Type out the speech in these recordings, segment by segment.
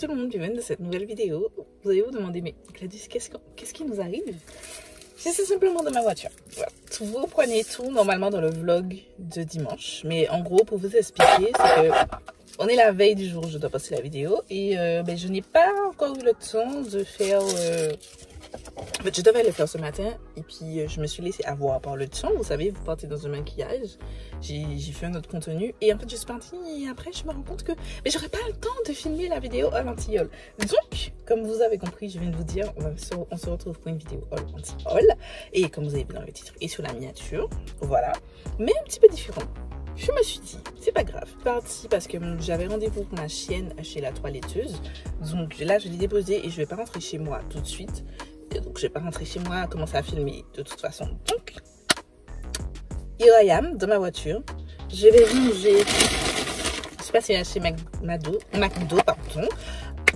Tout le monde, bienvenue dans cette nouvelle vidéo. Vous allez vous demander, mais Gladys, qu'est-ce qu qui nous arrive? C'est simplement de ma voiture. Voilà. Vous prenez tout normalement dans le vlog de dimanche. Mais en gros, pour vous expliquer, c'est que on est la veille du jour où je dois passer la vidéo. Et euh, ben, je n'ai pas encore eu le temps de faire... Euh, je devais le faire ce matin et puis euh, je me suis laissée avoir par le temps. Vous savez, vous partez dans un maquillage. J'ai fait un autre contenu et en fait, je suis partie et après, je me rends compte que j'aurais pas le temps de filmer la vidéo à l'anti-haul. Donc, comme vous avez compris, je viens de vous dire, on, se, retrouve pour une vidéo anti-haul. Et comme vous avez vu dans le titre et sur la miniature, voilà. Mais un petit peu différent je me suis dit, c'est pas grave. Parti parce que j'avais rendez-vous pour ma chienne chez la toiletteuse. Donc là, je l'ai déposée et je vais pas rentrer chez moi tout de suite donc je vais pas rentrer chez moi, commencer à filmer de toute façon. Donc, here I am, dans ma voiture. Je vais manger, je sais pas si c'est chez McDo, McDo, pardon.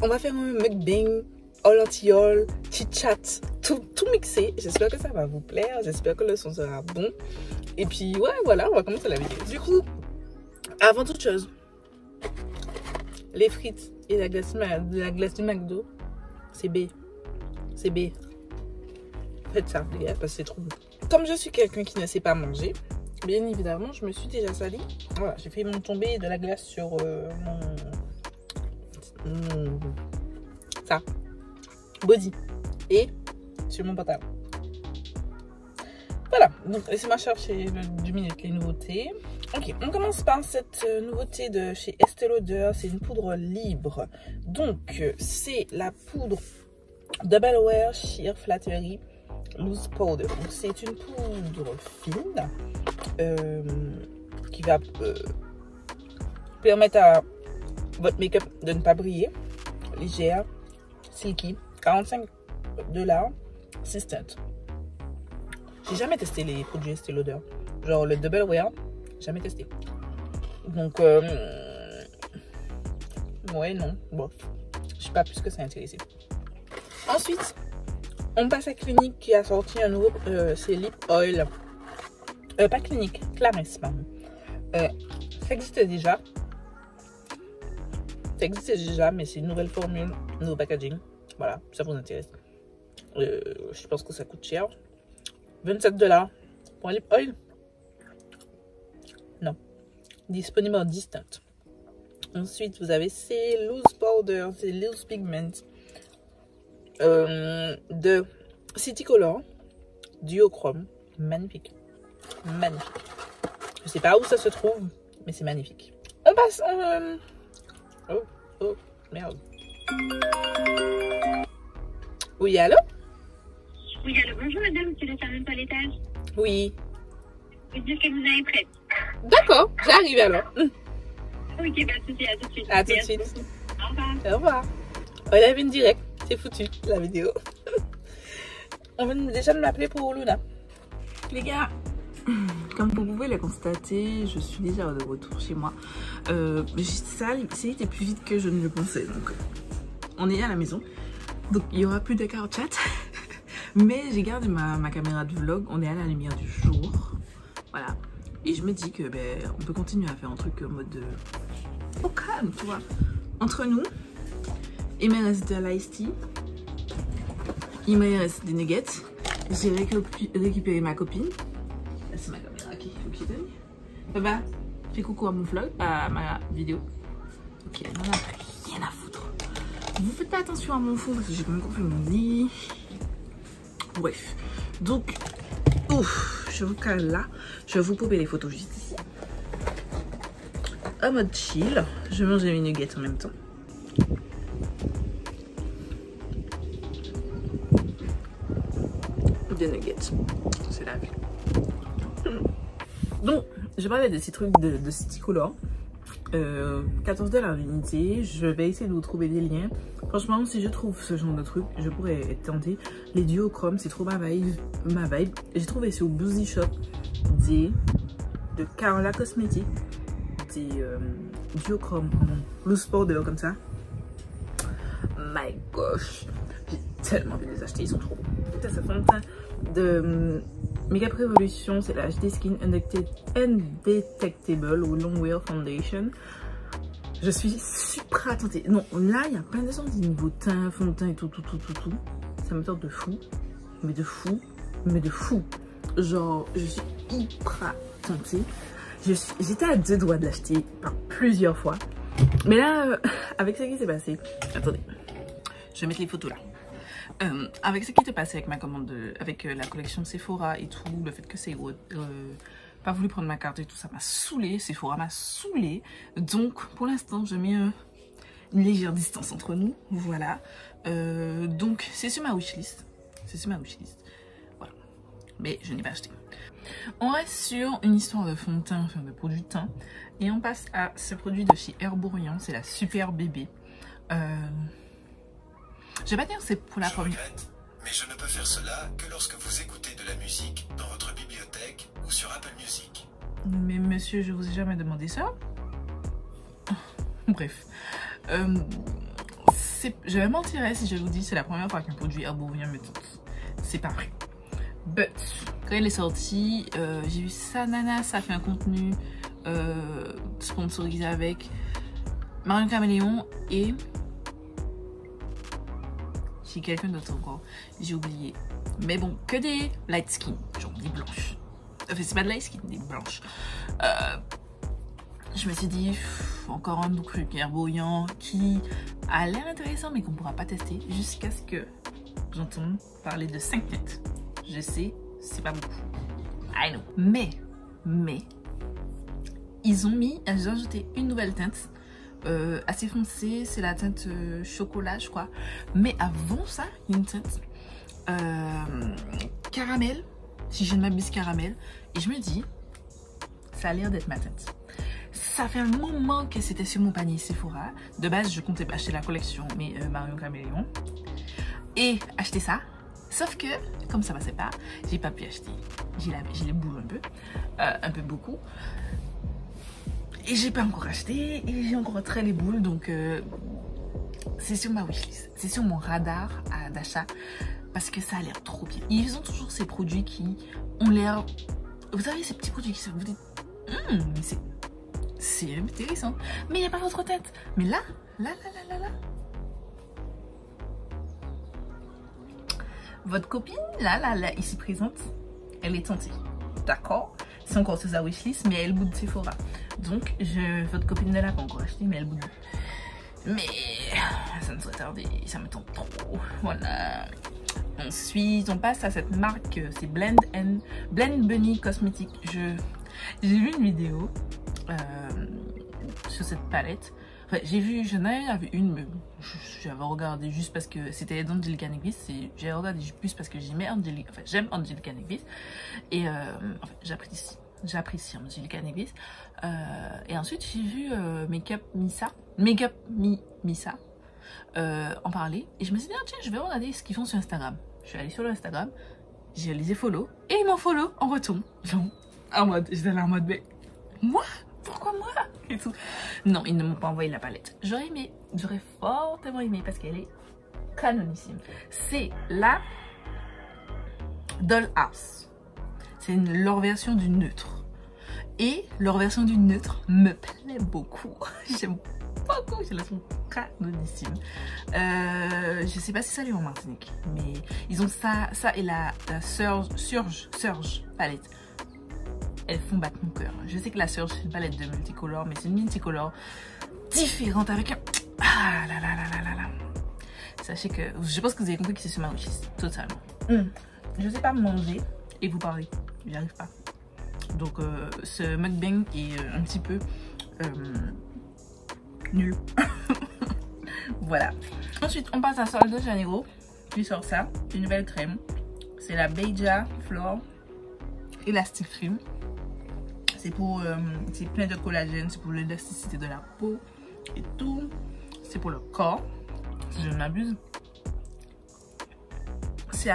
On va faire un mukbang, all anti all, chit chat, tout, tout mixé. J'espère que ça va vous plaire, j'espère que le son sera bon. Et puis ouais, voilà, on va commencer la vidéo. Du coup, avant toute chose, les frites et la glace, la glace du McDo, c'est B. C'est B. Faites ça, les gars, parce que c'est trop bon. Comme je suis quelqu'un qui ne sait pas manger, bien évidemment, je me suis déjà sali. Voilà, j'ai fait mon tombé de la glace sur euh, mon, Ça. Body. Et sur mon pantalon. Voilà, donc laissez-moi chercher du minute les nouveautés. Ok, on commence par cette euh, nouveauté de chez Estée Lauder. C'est une poudre libre. Donc, c'est la poudre Double Wear Sheer Flattery Loose Powder. C'est une poudre fine euh, qui va euh, permettre à votre make-up de ne pas briller. Légère, silky, 45 dollars, assistant. J'ai jamais testé les produits Estée. Genre le Double Wear, jamais testé. Donc, euh, ouais, non, bof. Je suis pas plus que ça intéressé. Ensuite, on passe à Clinique qui a sorti un nouveau, euh, c'est Lip Oil. Euh, pas Clinique, Clarence, pardon. Euh, ça existait déjà. Ça existait déjà, mais c'est une nouvelle formule, nouveau packaging. Voilà, ça vous intéresse. je pense que ça coûte cher. 27 dollars pour un lip oil. Non. Disponible en distant. Ensuite, vous avez ces loose powder, ces loose pigments. Euh, de City Color Duochrome. Magnifique. Magnifique. Je sais pas où ça se trouve, mais c'est magnifique. On passe en... Euh, oh, oh, merde. Oui, allô? Oui, allô, bonjour madame, c'est le salon toilettage. Oui. Vous dites que vous avez prête. D'accord, j'arrive alors. Ok, pas de soucis, à tout de suite. À tout de suite. Au revoir. Au revoir. On a une direct c'est foutu la vidéo. On vient déjà de m'appeler pour Luna. Les gars, comme vous pouvez le constater, je suis déjà de retour chez moi. Euh, ça, plus vite que je ne le pensais. Donc, on est à la maison. Donc, il n'y aura plus de chat. Mais j'ai gardé ma, caméra de vlog. On est à la lumière du jour. Voilà. Et je me dis que ben, on peut continuer à faire un truc en mode de... au calme, tu vois. Entre nous, il me reste de l'ice tea. Il me reste des nuggets. J'ai récupéré ma copine. C'est ma caméra qui faut qu'il donne. Baba, fais coucou à mon vlog, à ma vidéo. Ok, elle n'en a rien à foutre. Vous faites attention à mon fou parce que j'ai quand même fait mon lit. Bref, donc, ouf, je vous cale là. Je vais vous popper les photos juste ici. En mode chill, je mange mes nuggets en même temps. C'est la vie. Donc, je parlais de ces trucs de, de City Color. Euh, 14 dollars l'unité. Je vais essayer de vous trouver des liens. Franchement, si je trouve ce genre de truc, je pourrais être tentée. Les duochromes, c'est trop ma vibe. Ma vibe. J'ai trouvé sur Boozy Shop des de Carola Cosmetics des euh, duochromes loose powder comme ça. My gosh, j'ai tellement envie de les acheter, ils sont trop beaux. Putain, ça fait de Makeup Revolution, c'est la HD Skin Undetectable ou Long Wear Foundation. Je suis super tentée. Non, là, il y a plein de choses niveau teint, fond de teint et tout, tout, tout, tout, tout. Ça me tente de fou. Mais de fou. Mais de fou. Genre, je suis hyper tentée. J'étais à deux doigts de l'acheter par plusieurs fois. Mais là, euh, avec ce qui s'est passé... Attendez. Je vais mettre les photos là. Euh, avec ce qui s'est passé avec ma commande, avec euh, la collection Sephora et tout, le fait que c'est pas voulu prendre ma carte et tout, ça m'a saoulé. Sephora m'a saoulé. Donc, pour l'instant, je mets une légère distance entre nous. Voilà. donc, c'est sur ma wishlist. C'est sur ma wishlist. Voilà. Mais je n'ai pas acheté. On reste sur une histoire de fond de teint, enfin de produit de teint. Et on passe à ce produit de chez Herborian, c'est la Super Bébé. Euh... Je vais pas dire c'est pour la première... mais je ne peux faire cela que lorsque vous écoutez de la musique dans votre bibliothèque ou sur Apple Music. Mais monsieur, je vous ai jamais demandé ça. Bref. Euh, je vais mentir si je vous dis c'est la première fois qu'un produit Herborian me tente. C'est pas vrai. But, quand elle est sortie, euh, j'ai vu ça, Nana, ça fait un contenu euh, sponsorisé avec Marion Caméléon et j'ai quelqu'un d'autre encore, j'ai oublié. Mais bon, que des light skin, genre des blanches. Enfin, c'est pas de light skin, des blanches. Euh, je me suis dit, encore un truc bouillant qui a l'air intéressant mais qu'on pourra pas tester jusqu'à ce que j'entende parler de 5 têtes. Je sais, c'est pas beaucoup. I. Mais, mais, ils ont mis, ont ajouté une nouvelle teinte. Euh, assez foncée, c'est la teinte euh, chocolat, je crois. Mais avant ça, une teinte euh, caramel, si je ne m'abuse caramel. Et je me dis, ça a l'air d'être ma teinte. Ça fait un moment que c'était sur mon panier Sephora. De base, je comptais pas acheter la collection, mais Marion Caméléon. Et acheter ça, Sauf que, comme ça passait pas, j'ai pas pu acheter. J'ai les boules un peu, euh, un peu beaucoup. Et j'ai pas encore acheté et j'ai encore très les boules donc euh, c'est sur ma wishlist. C'est sur mon radar d'achat parce que ça a l'air trop bien. Ils ont toujours ces produits qui ont l'air... Vous savez, ces petits produits qui se... Vous dites, hum, c'est intéressant. Mais il n'y a pas votre tête. Mais là, là, là, là, là, là, Votre copine, là, là, là, ici présente, elle est tentée. D'accord? C'est encore sous sa wishlist, mais elle boude Sephora. Donc, je, votre copine ne l'a pas encore acheté, mais elle boude. Mais ça ne serait tardé, ça me tente trop. Voilà. Ensuite, on passe à cette marque, c'est Blend and Blend Bunny Cosmetics. Je j'ai vu une vidéo euh, sur cette palette j'ai vu, j'en avais une, mais j'avais regardé juste parce que c'était d'Angelica Negris. J'ai regardé plus parce que j'aimais Angelica, enfin, j'aime Angelica Negris. Et euh, enfin, j'apprécie, j'apprécie Angelica Negris. Euh, et ensuite, j'ai vu euh, Makeup Misa, Makeup Mi, Misa euh, en parler. Et je me suis dit, ah, tiens, je vais regarder ce qu'ils font sur Instagram. Je suis allée sur leur Instagram, j'ai les follow, et ils m'ont follow en retour. Genre, en mode, j'étais là en mode, mais moi? Pourquoi moi et tout. Non, ils ne m'ont pas envoyé la palette. J'aurais aimé, j'aurais fortement aimé parce qu'elle est canonissime. C'est la Dollhouse. C'est leur version du neutre. Et leur version du neutre me plaît beaucoup. J'aime beaucoup, je la trouve canonissime. Euh, je sais pas si ça lui en Martinique, mais ils ont ça, ça et la, Surge palette elles font battre mon cœur. Je sais que la Surge, c'est une palette de multicolore, mais c'est une multicolore différente avec un... Ah là là là là là là. Sachez que... Je pense que vous avez compris que c'est sur ma wishlist, totalement. Je hmm. Je sais pas manger et vous parler. J'y arrive pas. Donc euh, ce mukbang est euh, un petit peu euh, nul. voilà. Ensuite, on passe à Sol de Janeiro qui sort ça. Une nouvelle crème. C'est la Beija Flor Elastic Cream. C'est pour, euh, c'est plein de collagène, c'est pour l'élasticité de la peau et tout. C'est pour le corps, si je ne m'abuse. C'est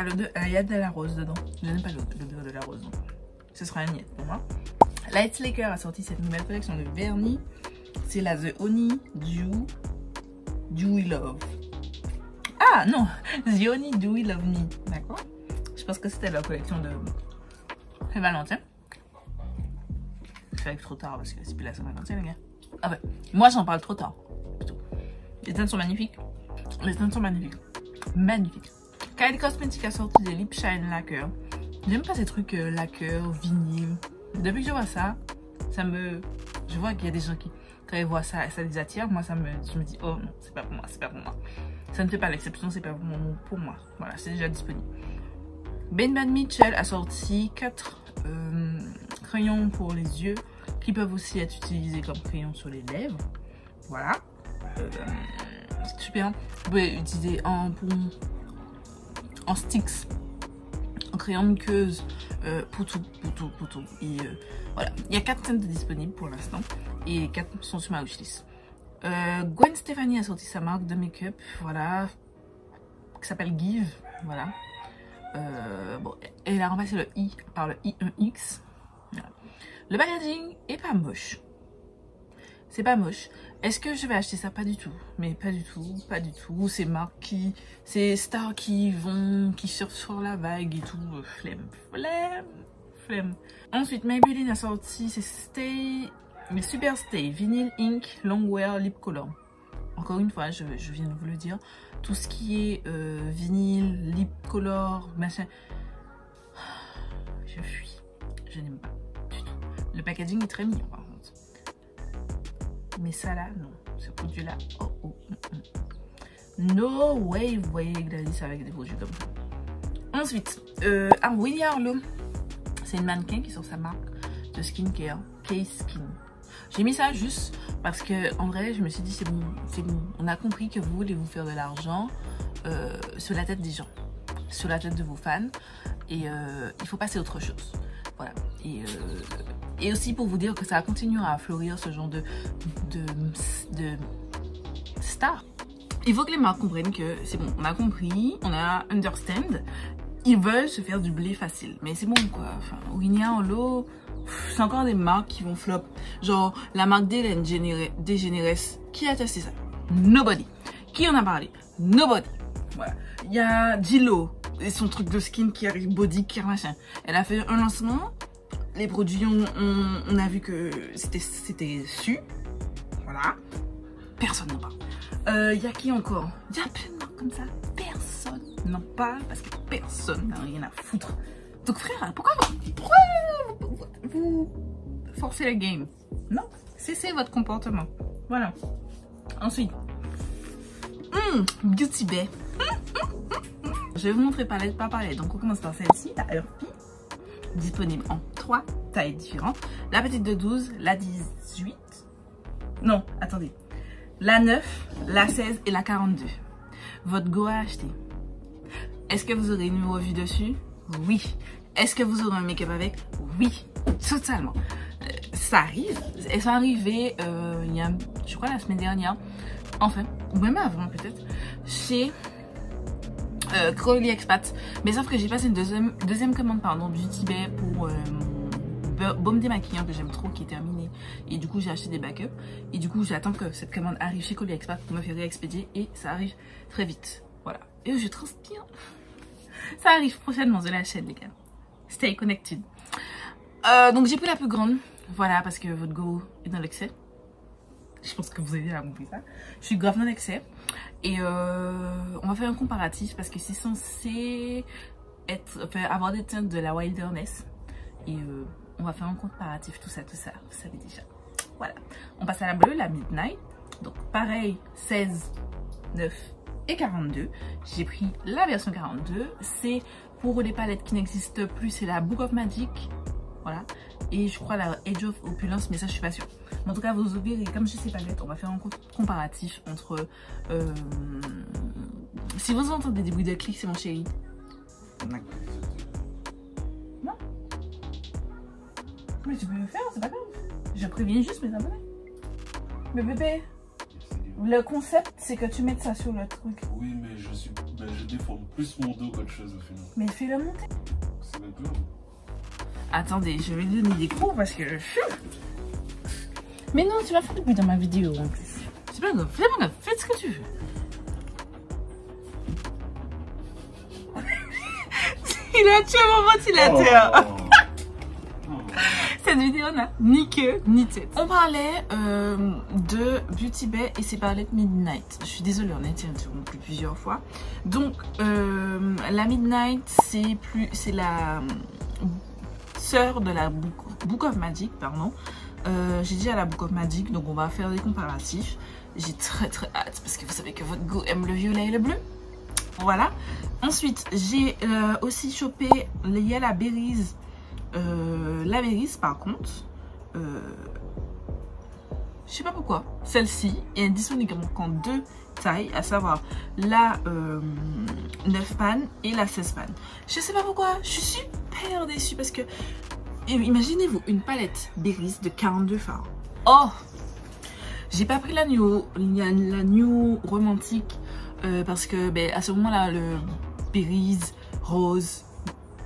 il y a de la rose dedans. Je n'aime pas l'odeur de la rose. Ce sera un niet pour moi. Light Slaker a sorti cette nouvelle collection de vernis. C'est la The Honey Dew Love. Ah non, The Honey Dewy Love Me. D'accord Je pense que c'était la collection de Valentin. Je trop tard parce que c'est plus la Saint-Valentin, les gars. Ah ouais. Moi, j'en parle trop tard. Plutôt. Les teintes sont magnifiques. Les teintes sont magnifiques. Magnifiques. Kylie Cosmetics a sorti des Lip Shine Lacquer. J'aime pas ces trucs euh, lacquer, vinyle. Depuis que je vois ça, ça me... Je vois qu'il y a des gens qui, quand ils voient ça, ça les attire. Moi, ça me... Je me dis, oh non, c'est pas pour moi, c'est pas pour moi. Ça ne fait pas l'exception, c'est pas pour moi. Voilà, c'est déjà disponible. Ben Bad Mitchell a sorti 4 euh, crayons pour les yeux qui peuvent aussi être utilisés comme crayons sur les lèvres. Voilà. Euh, super. Vous pouvez utiliser en, pour, en sticks, en crayon muqueuse, euh, pour tout, pour. Et euh, voilà. Il y a 4 scènes disponibles pour l'instant et 4 sont sur ma wishlist. Euh, Gwen Stefani a sorti sa marque de make-up, voilà, qui s'appelle Give, voilà. Bon, elle a remplacé le i par le i1x. Le packaging est pas moche. C'est pas moche. Est-ce que je vais acheter ça? Pas du tout. Mais pas du tout, pas du tout. C'est marques qui... C'est stars qui vont... Qui surfent sur la vague et tout. Euh, Flemme, flemme, flemme. Ensuite, Maybelline a sorti ses Stay... Super Stay Vinyl Ink Longwear Lip Color. Encore une fois, je, viens de vous le dire. Tout ce qui est euh, vinyle, lip color, machin... Je fuis. Je n'aime pas. Le packaging est très mignon par contre. Mais ça là, non. Ce produit-là, oh oh. mm, mm. No way, vous voyez Gladys avec des produits comme ça. Ensuite, euh, ah, Winnie Harlow. C'est une mannequin qui sur sa marque de skincare, K-Skin. J'ai mis ça juste parce que en vrai, je me suis dit c'est bon, c'est bon. On a compris que vous voulez vous faire de l'argent euh, sur la tête des gens, sur la tête de vos fans, et euh, il faut passer à autre chose. Voilà. Et, euh, et aussi pour vous dire que ça continuera à fleurir ce genre de, de, de stars. Il faut que les marques comprennent que c'est bon, on a compris, on a understand. Ils veulent se faire du blé facile. Mais c'est bon quoi. Enfin, Winnie Harlow, c'est encore des marques qui vont flop. Genre la marque d'Hélène DeGeneres. Qui a testé ça? Nobody. Qui en a parlé? Nobody. Voilà. Il y a Gillo et son truc de skin qui arrive, body care machin. Elle a fait un lancement. Les produits, on, a vu que c'était su. Voilà. Personne n'en parle. Euh, y a qui encore? Il y a plein de marques comme ça? Personne n'en parle parce que personne n'a rien à foutre. Donc frère, pourquoi, vous, forcez le game? Non, cessez votre comportement. Voilà. Ensuite, mmh, Beauty Bay. Je vais vous montrer palette par palette. Donc on commence par celle-ci, la Earthy, disponible en trois tailles différentes. La petite de 12, la 18. Non, attendez. La 9, la 16 et la 42. Votre go à acheter. Est-ce que vous aurez une revue dessus? Oui. Est-ce que vous aurez un make-up avec? Oui, totalement. Euh, ça arrive. Et ça arrivé, euh, il y a, je crois, la semaine dernière. Enfin, ou même avant peut-être. Chez euh, Expat. Mais sauf que j'ai passé une deuxième, deuxième commande, pardon, Beauty Bay pour euh, mon baume démaquillant que j'aime trop, qui est terminé. Et du coup, j'ai acheté des backups. Et du coup, j'attends que cette commande arrive chez Crowley Expat pour me faire réexpédier. Et ça arrive très vite. Voilà. Et je transpire. Ça arrive prochainement de la chaîne, les gars. Stay connected. Euh, donc, j'ai pris la plus grande. Voilà, parce que votre go est dans l'excès. Je pense que vous avez déjà compris ça. Je suis grave dans l'excès. Et euh, on va faire un comparatif parce que c'est censé être, enfin, avoir des teintes de la wilderness. Et euh, on va faire un comparatif, tout ça, tout ça. Vous savez déjà. Voilà. On passe à la bleue, la Midnight. Donc pareil, 16, 9 et 42. J'ai pris la version 42. C'est pour les palettes qui n'existent plus, c'est la Book of Magic. Voilà. Et je crois la Edge of Opulence, mais ça je suis pas sûre. Mais en tout cas, vous verrez, comme j'ai ces palettes, on va faire un comparatif entre... Euh, si vous entendez des bruits de clics, c'est mon chéri. Non Mais tu peux le faire, c'est pas grave. Je préviens juste mes abonnés. Mais bébé, le concept, c'est que tu mettes ça sur le truc. Oui, mais je suis, ben, je déforme plus mon dos qu'autre chose au final. Mais fais-le monter. C'est même plus. Attendez, je vais lui donner des cours parce que... Mais non, tu vas faire du bruit dans ma vidéo en plus. C'est pas grave, fais pas grave, fais ce que tu veux. Il a tué mon ventilateur. Oh. C'est cette vidéo n'a ni queue ni tête. On parlait euh, de Beauty Bay et ses palettes Midnight. Je suis désolée, on a été interrompu plusieurs fois. Donc, euh, la Midnight, c'est plus, c'est la sœur de la Book, of Magic, pardon. Euh, J'ai dit à la Book of Magic, donc on va faire des comparatifs. J'ai très très hâte parce que vous savez que votre goût aime le violet et le bleu. Voilà. Ensuite, j'ai euh, aussi chopé les Yellow Berries. Euh, la Berries, par contre, je sais pas pourquoi, celle-ci est disponible en deux tailles, à savoir la euh, 9 pannes et la 16 pannes. Je sais pas pourquoi, je suis super déçue parce que, imaginez-vous, une palette Berries de 42 fards. Oh J'ai pas pris la new, la, la new romantique euh, parce que ben, à ce moment-là, le Berries, rose,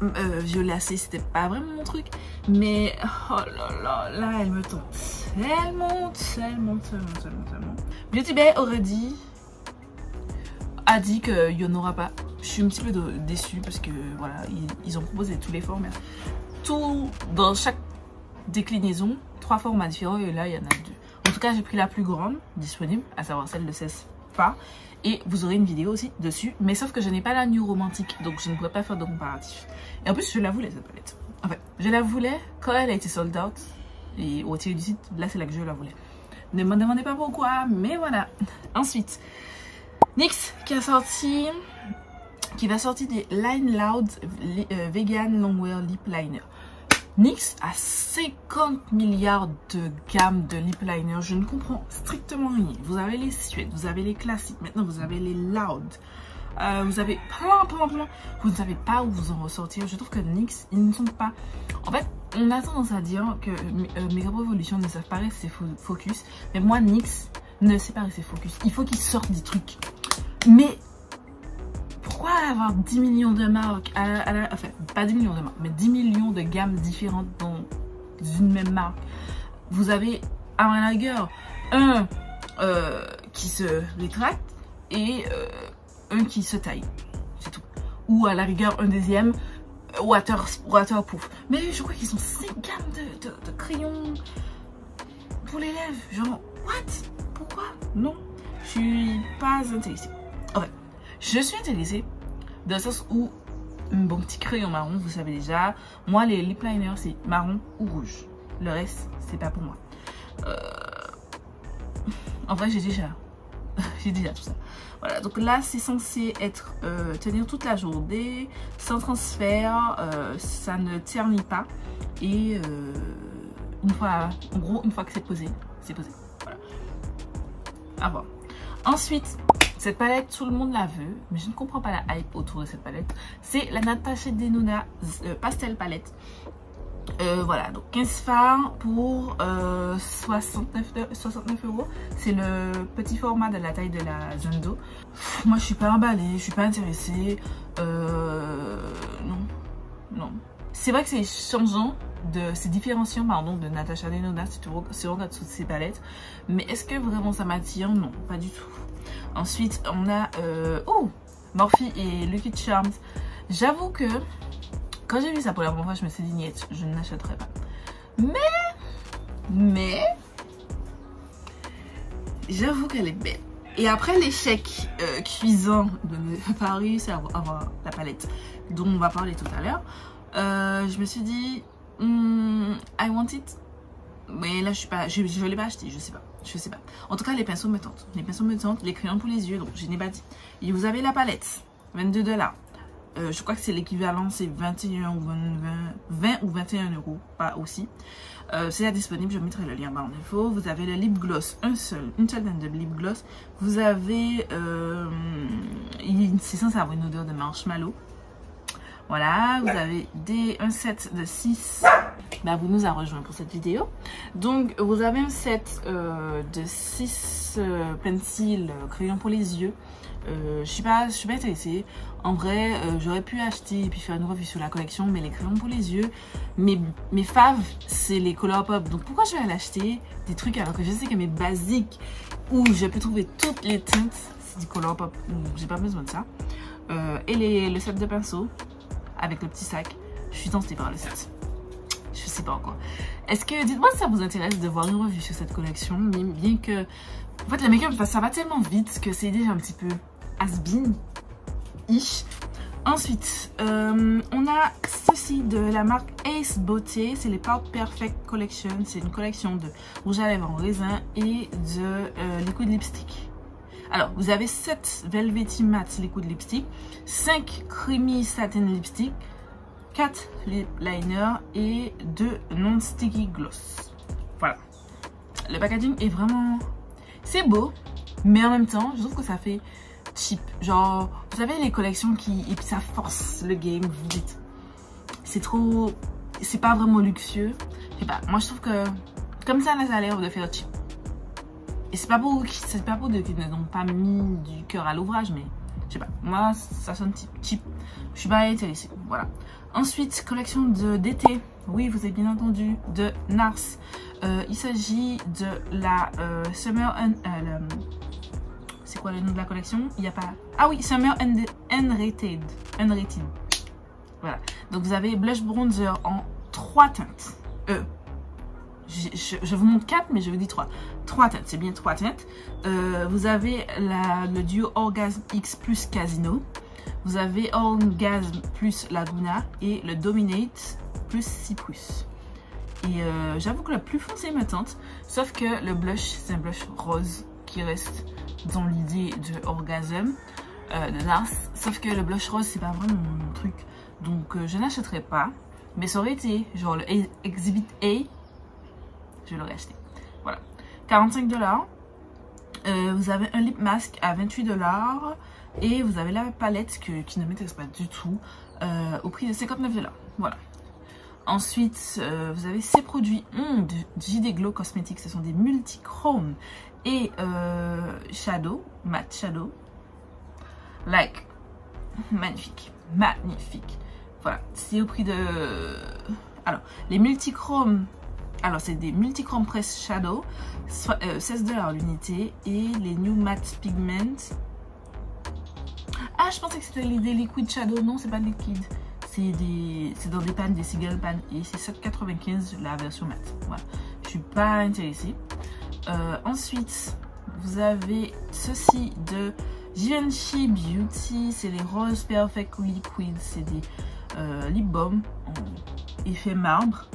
euh, violacé, c'était pas vraiment mon truc. Mais oh là là, là, elle me tente tellement, tellement, tellement, tellement, tellement. Beauty Bay aurait dit, a dit qu'il n'y en aura pas. Je suis un petit peu déçue parce que voilà, ils, ils ont proposé tous les formats. Tout dans chaque déclinaison, trois formats différents et là il y en a deux. En tout cas, j'ai pris la plus grande disponible, à savoir celle de 16 pas. Et vous aurez une vidéo aussi dessus. Mais sauf que je n'ai pas la new romantique, donc je ne pourrais pas faire de comparatif. Et en plus, je la voulais cette palette. En fait, je la voulais quand elle a été sold out. Et au tir du site, là c'est là que je la voulais. Ne me demandez pas pourquoi, mais voilà. Ensuite, NYX qui a sorti, qui va sortir des Line Loud euh, Vegan Longwear Lip Liner. NYX a 50 milliards de gammes de lip liner. Je ne comprends strictement rien. Vous avez les suèdes, vous avez les classiques, maintenant vous avez les loud. Euh, vous avez plein, plein, plein. Vous ne savez pas où vous en ressortir. Je trouve que NYX, ils ne sont pas... En fait, on a tendance à dire que euh, Makeup Revolution ne savent pas rester fo- focus. Mais moi, NYX ne sait pas rester focus. Il faut qu'ils sortent des trucs. Mais pourquoi avoir 10 millions de marques Enfin, pas 10 millions de marques, mais 10 millions de gammes différentes dans une même marque? Vous avez à la rigueur un euh, qui se rétracte et euh, un qui se taille. C'est tout. Ou à la rigueur un deuxième euh, water. Mais je crois qu'ils ont 5 gammes de, de- crayons pour les lèvres. Genre, what? Pourquoi? Non, je suis pas intéressée. Enfin, je suis intéressée dans le sens où bon petit crayon marron, vous savez déjà. Moi, les lip liners, c'est marron ou rouge. Le reste, c'est pas pour moi. Euh, En vrai, j'ai déjà. j'ai déjà tout ça. Voilà, donc là, c'est censé être euh, tenir toute la journée, sans transfert, euh, ça ne ternit pas. Et euh, une fois, en gros, une fois que c'est posé, c'est posé. Voilà. À voir. Ensuite, cette palette, tout le monde la veut, mais je ne comprends pas la hype autour de cette palette. C'est la Natasha Denona euh, Pastel Palette. Euh, voilà, donc 15 fards pour euh, 69, de- 69 euros. C'est le petit format de la taille de la Zundo. Moi, je suis pas emballée, je suis pas intéressée. Euh, non, non. C'est vrai que c'est changeant, de, c'est différenciant, pardon, de Natasha Denona si tu re- si on regarde toutes ces palettes. Mais est-ce que vraiment ça m'attire? Non, pas du tout. Ensuite, on a euh, oh, Morphe et Lucky Charms. J'avoue que quand j'ai vu ça pour la première fois, je me suis dit, niet, je ne l'achèterai pas. Mais, mais, j'avoue qu'elle est belle. Et après l'échec euh, cuisant de Paris, c'est avoir, la palette dont on va parler tout à l'heure, euh, je me suis dit, hmm, I want it. Mais là, je suis pas, je l'ai pas acheté, je sais pas, je sais pas. En tout cas, les pinceaux me tentent. Les pinceaux me tentent, les crayons pour les yeux, donc je n'ai pas dit. Et vous avez la palette, 22 dollars. Euh, je crois que c'est l'équivalent, c'est 21 ou 20, 20 ou 21 euros, pas aussi. Euh, c'est disponible, je mettrai le lien en info. Vous avez le lip gloss, un seul, une seule teinte de lip gloss. Vous avez, euh, c'est censé avoir une odeur de marshmallow. Voilà, vous avez des, un set de 6. Bah, vous nous a rejoint pour cette vidéo. Donc, vous avez un set euh, de 6 euh, pencils, euh, crayons pour les yeux. Euh, je suis pas, je suis pas intéressée. En vrai, j'aurais pu acheter et puis faire une revue sur la collection, mais les crayons pour les yeux, mes, mes faves, c'est les Colourpop. Donc pourquoi je vais aller acheter des trucs alors que je sais que mes basiques où je peux trouver toutes les teintes, c'est du Colourpop. Donc j'ai pas besoin de ça. Et les, le set de pinceaux avec le petit sac, je suis tentée par le set. Je sais pas encore. Est-ce que, dites-moi si ça vous intéresse de voir une revue sur cette collection, bien que, en fait, le make-up, ça va tellement vite que c'est déjà un petit peu has-been-ish. Ensuite, euh, on a ceci de la marque Ace Beauté. C'est les Pout Perfect Collection. C'est une collection de rouge à lèvres en raisin et de euh, liquid lipstick. Alors, vous avez 7 Velvety Matte liquid lipstick, 5 Creamy Satin lipstick, 4 lip liner et 2 non-sticky gloss. Voilà. Le packaging est vraiment... C'est beau, mais en même temps, je trouve que ça fait cheap. Genre, vous savez les collections qui... Ça force le game, vous dites. C'est trop... C'est pas vraiment luxueux. Je sais pas, moi je trouve que... Comme ça, ça a l'air de faire cheap. Et c'est pas pour, c'est pas pour de qui n'ont pas mis du cœur à l'ouvrage, mais je sais pas. Moi, ça sonne cheap. Je suis pas intéressée. Voilà. Ensuite, collection de d'été. Oui, vous avez bien entendu, de Nars. Euh, il s'agit de la euh, Summer... Euh, c'est quoi le nom de la collection? Il n'y a pas... Ah oui, Summer Unrated. Unrated. Voilà. Donc vous avez blush bronzer en trois teintes. Euh, je, vous montre 4, mais je vous dis 3. 3 teintes, c'est bien 3 teintes. Euh, vous avez le duo Orgasm X plus Casino. Vous avez Orgasm plus Laguna et le Dominate plus Cyprus. Et euh, j'avoue que la plus foncée me tente, sauf que le blush, c'est un blush rose qui reste dans l'idée de Orgasm euh, de Nars. Sauf que le blush rose, c'est pas vraiment mon truc. Donc je n'achèterai pas. Mais ça aurait été genre le Exhibit A. Je l'aurais acheté. Voilà. 45 dollars. Euh, vous avez un lip mask à 28 dollars. Et vous avez la palette qui ne m'intéresse pas du tout. au prix de 59 dollars. Voilà. Ensuite, vous avez ces produits mmh, de JD Glow Cosmetics. Ce sont des multichromes et euh, Shadow, Matte Shadow. Like, magnifique, magnifique. Voilà, c'est au prix de... Alors, les multichromes, alors c'est des multichromes press Shadow, 16 dollars l'unité. Et les New Matte Pigment. Ah, je pensais que c'était des liquid shadow. Non, c'est pas liquide. C'est dans des pannes, des single pannes. Et c'est 7,95 la version matte. Voilà. Je suis pas intéressée. Euh, ensuite, vous avez ceci de Givenchy Beauty. C'est les Rose Perfect Liquid. C'est des euh, lip balm en effet marbre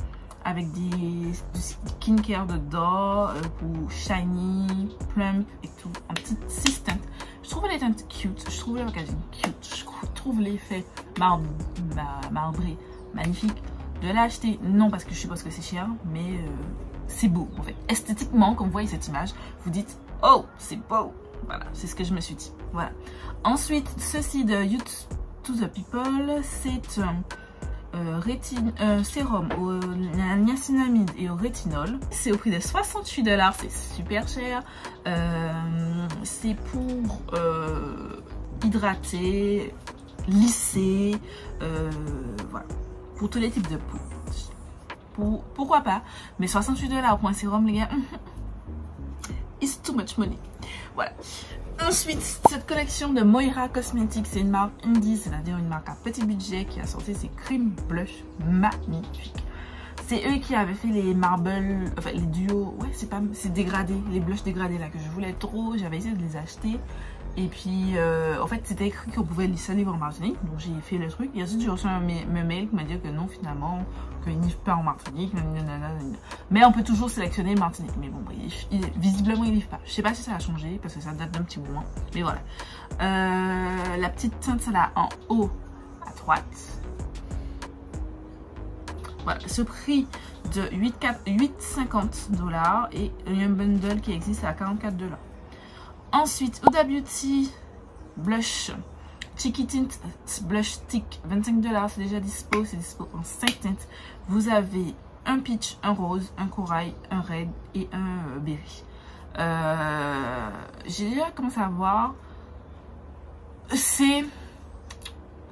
avec des, du skincare dedans euh, pour shiny, plump et tout en petite 6 teintes. Je trouve les teintes cute, je trouve le packaging cute, je trouve l'effet marbré magnifique. De l'acheter, non parce que je suppose que c'est cher, mais c'est beau en fait. Esthétiquement, quand vous voyez cette image, vous dites « Oh, c'est beau !» Voilà, c'est ce que je me suis dit. Voilà. Ensuite, ceci de Youth to the People, c'est un euh, euh, sérum au niacinamide et au rétinol. C'est au prix de 68 dollars, c'est super cher. Euh, c'est pour hydrater, lisser, voilà, pour tous les types de peau pourquoi pas? Mais 68 dollars pour un sérum, les gars, it's too much money. Ensuite, cette collection de Moira Cosmetics, c'est une marque indie, c'est-à-dire une marque à petit budget qui a sorti ses cream blush magnifiques. C'est eux qui avaient fait les marble, enfin les duos, ouais c'est pas, c'est dégradé, les blushs dégradés là que je voulais trop, j'avais essayé de les acheter. Et puis, euh, en fait, c'était écrit qu'on pouvait les salir en Martinique. Donc, j'ai fait le truc. Et ensuite, j'ai reçu un, mail qui m'a dit que non, finalement, qu'il n'y pas en Martinique. Mais on peut toujours sélectionner Martinique. Mais bon, visiblement, il n'y pas. Je sais pas si ça a changé parce que ça date d'un petit moment. Mais voilà. Euh, la petite teinte, là en haut à droite. Voilà, ce prix de 8,50 dollars et un bundle qui existe à 44 dollars. Ensuite, Huda Beauty Blush Cheeky Tint Blush Stick 25 dollars, c'est déjà dispo, c'est dispo en 5 teintes. Vous avez un peach, un rose, un corail, un red et un berry. Euh, J'ai déjà commencé à voir. C'est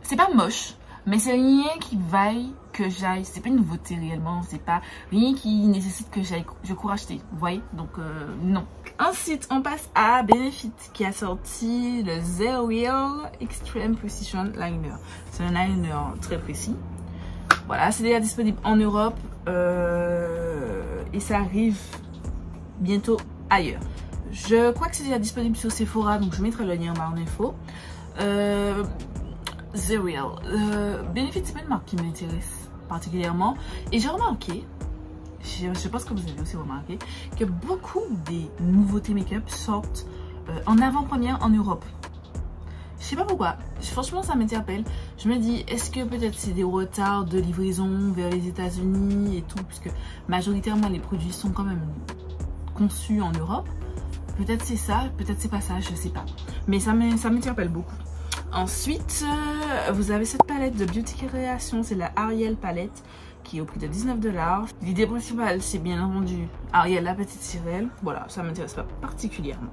c'est pas moche, mais c'est rien qui vaille j'aille. C'est pas une nouveauté réellement. C'est pas rien qui nécessite que j'aille. Je cours acheter. Vous voyez? Donc euh, non. Ensuite, on passe à Benefit qui a sorti le Zero Real Extreme Precision Liner. C'est un liner très précis. Voilà, c'est déjà disponible en Europe. Euh, et ça arrive bientôt ailleurs. Je crois que c'est déjà disponible sur Sephora, donc je mettrai le lien en d'infos. Euh, The Real. Euh, Benefit, c'est pas une marque qui m'intéresse particulièrement. Et j'ai remarqué, je, je pense que vous avez aussi remarqué, que beaucoup des nouveautés make-up sortent euh, en avant-première en Europe. Je sais pas pourquoi. Franchement, ça m'interpelle. Je me dis, est-ce que peut-être c'est des retards de livraison vers les États-Unis et tout, puisque majoritairement les produits sont quand même conçus en Europe. Peut-être c'est ça, peut-être c'est pas ça, je sais pas. Mais ça m'interpelle beaucoup. Ensuite, euh, vous avez cette palette de Beauty Création, c'est la Ariel palette qui est au prix de 19 dollars. L'idée principale, c'est bien entendu Ariel la petite sirène. Voilà, ça m'intéresse pas particulièrement.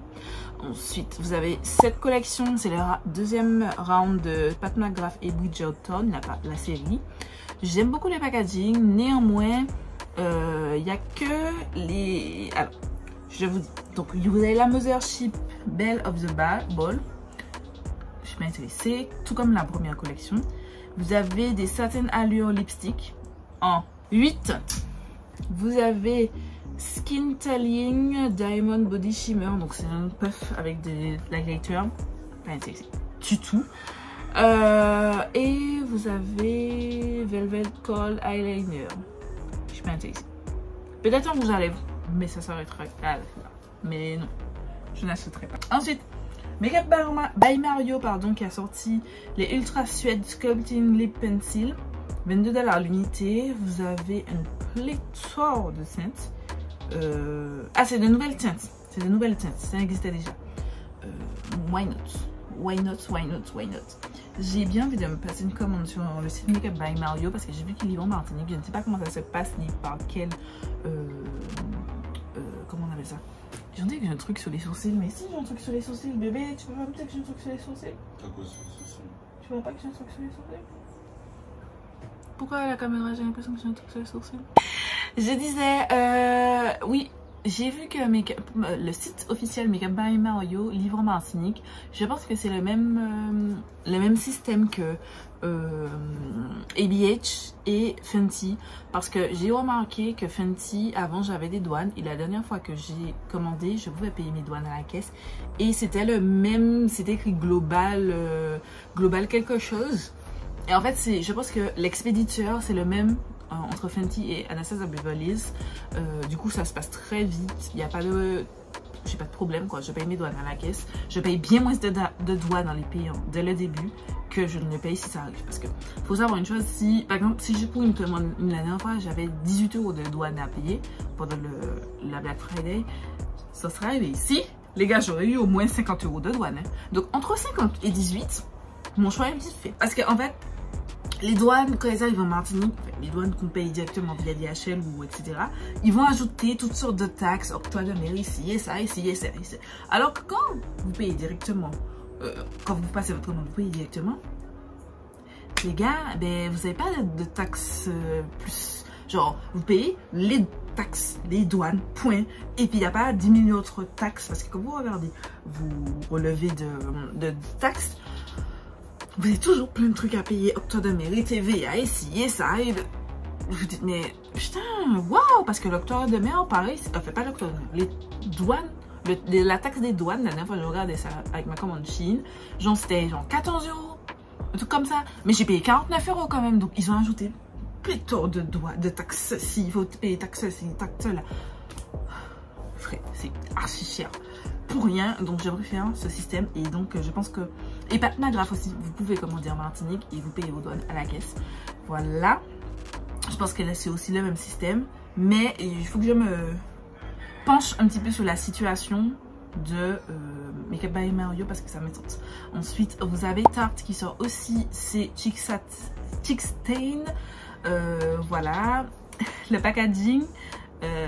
Ensuite, vous avez cette collection, c'est le deuxième round de Pat McGrath et Bridgerton, la, la série. J'aime beaucoup les packaging, néanmoins, il euh, n'y a que les... Alors, je vous dis. Donc, vous avez la Mothership Belle of the Ball. Je suis intéressée. Tout comme la première collection. Vous avez des Satin Allure Lipstick en 8. Vous avez Skin Telling Diamond Body Shimmer. Donc, c'est un puff avec de la glitter. Pas intéressé du tout. Euh, et vous avez Velvet Call Eyeliner. Je suis pas intéressée. Peut-être un rouge à lèvres mais ça s'arrêterait à Mais non, je n'achèterai pas. Ensuite, Makeup by Mario pardon, qui a sorti les Ultra Suede Sculpting Lip Pencil. 22$ l'unité. Vous avez une pléthore de teintes. Euh, ah, c'est de nouvelles teintes. C'est de nouvelles teintes. Ça existait déjà. Euh, why not? Why not? Why not? Why not? J'ai bien envie de me passer une commande sur le site Makeup by Mario parce que j'ai vu qu'il livre en Martinique. Je ne sais pas comment ça se passe ni par quel euh, comment on appelle ça? J'en dis que j'ai un truc sur les sourcils, mais si j'ai un truc sur les sourcils, bébé, tu peux pas me dire que j'ai un truc sur les sourcils? T'as quoi sur les sourcils? Tu vois pas que j'ai un truc sur les sourcils? Pourquoi à la caméra j'ai l'impression que j'ai un truc sur les sourcils? Je disais, euh, oui, j'ai vu que euh, le site officiel Makeup by Mario livre Martinique. Je pense que c'est le même, euh, le même système que euh, ABH et Fenty. Parce que j'ai remarqué que Fenty, avant j'avais des douanes. Et la dernière fois que j'ai commandé, je pouvais payer mes douanes à la caisse. Et c'était le même, c'était écrit global, global quelque chose. Et en fait, je pense que l'expéditeur, c'est le même euh, entre Fenty et Anastasia Beverly Hills. Euh, du coup, ça se passe très vite. Il n'y a pas de j'ai pas de problème quoi, je paye mes douanes à la caisse, je paye bien moins de, de douane dans les pays dès le début que je ne paye si ça arrive parce que faut savoir une chose, si par exemple si j'ai pour une commande la dernière fois j'avais 18 euros de douane à payer pendant le, la Black Friday, ça serait arrivé ici, les gars j'aurais eu au moins 50 euros de douane, hein. donc entre 50 et 18, mon choix est vite fait parce qu'en en fait les douanes, quand elles arrivent en Martinique, les douanes qu'on paye directement via DHL ou etc., ils vont ajouter toutes sortes de taxes, octroi de mer ici et ça, ici et ça, ici. Alors que quand vous payez directement, euh, quand vous passez votre commande, vous payez directement, les gars, ben, vous n'avez pas de, taxes euh, plus. Genre, vous payez les taxes, les douanes, point. Et puis, il n'y a pas 10 000 autres taxes. Parce que quand vous regardez, vous relevez de, de taxes, vous avez toujours plein de trucs à payer, octroi de mairie, TVA, ici ça, et vous dites, mais putain, waouh, parce que l'octroi de mer, pareil, fait pas mer, les douanes, la taxe des douanes, la dernière fois je regardais ça avec ma commande Chine, genre c'était genre 14 euros, un truc comme ça, mais j'ai payé 49 euros quand même, donc ils ont ajouté pléthore de, de taxes, si, il faut payer taxes, si, taxes là. Frère, c'est archi cher. Pour rien. Donc je préfère ce système. Et donc je pense que... Et pas grave aussi, vous pouvez commander en Martinique et vous payez vos douanes à la caisse. Voilà. Je pense que là c'est aussi le même système. Mais il faut que je me penche un petit peu sur la situation de euh, Makeup by Mario parce que ça m'étonne. Ensuite, vous avez Tarte qui sort aussi, c'est Chicksat, Chickstain. Euh, voilà, le packaging euh,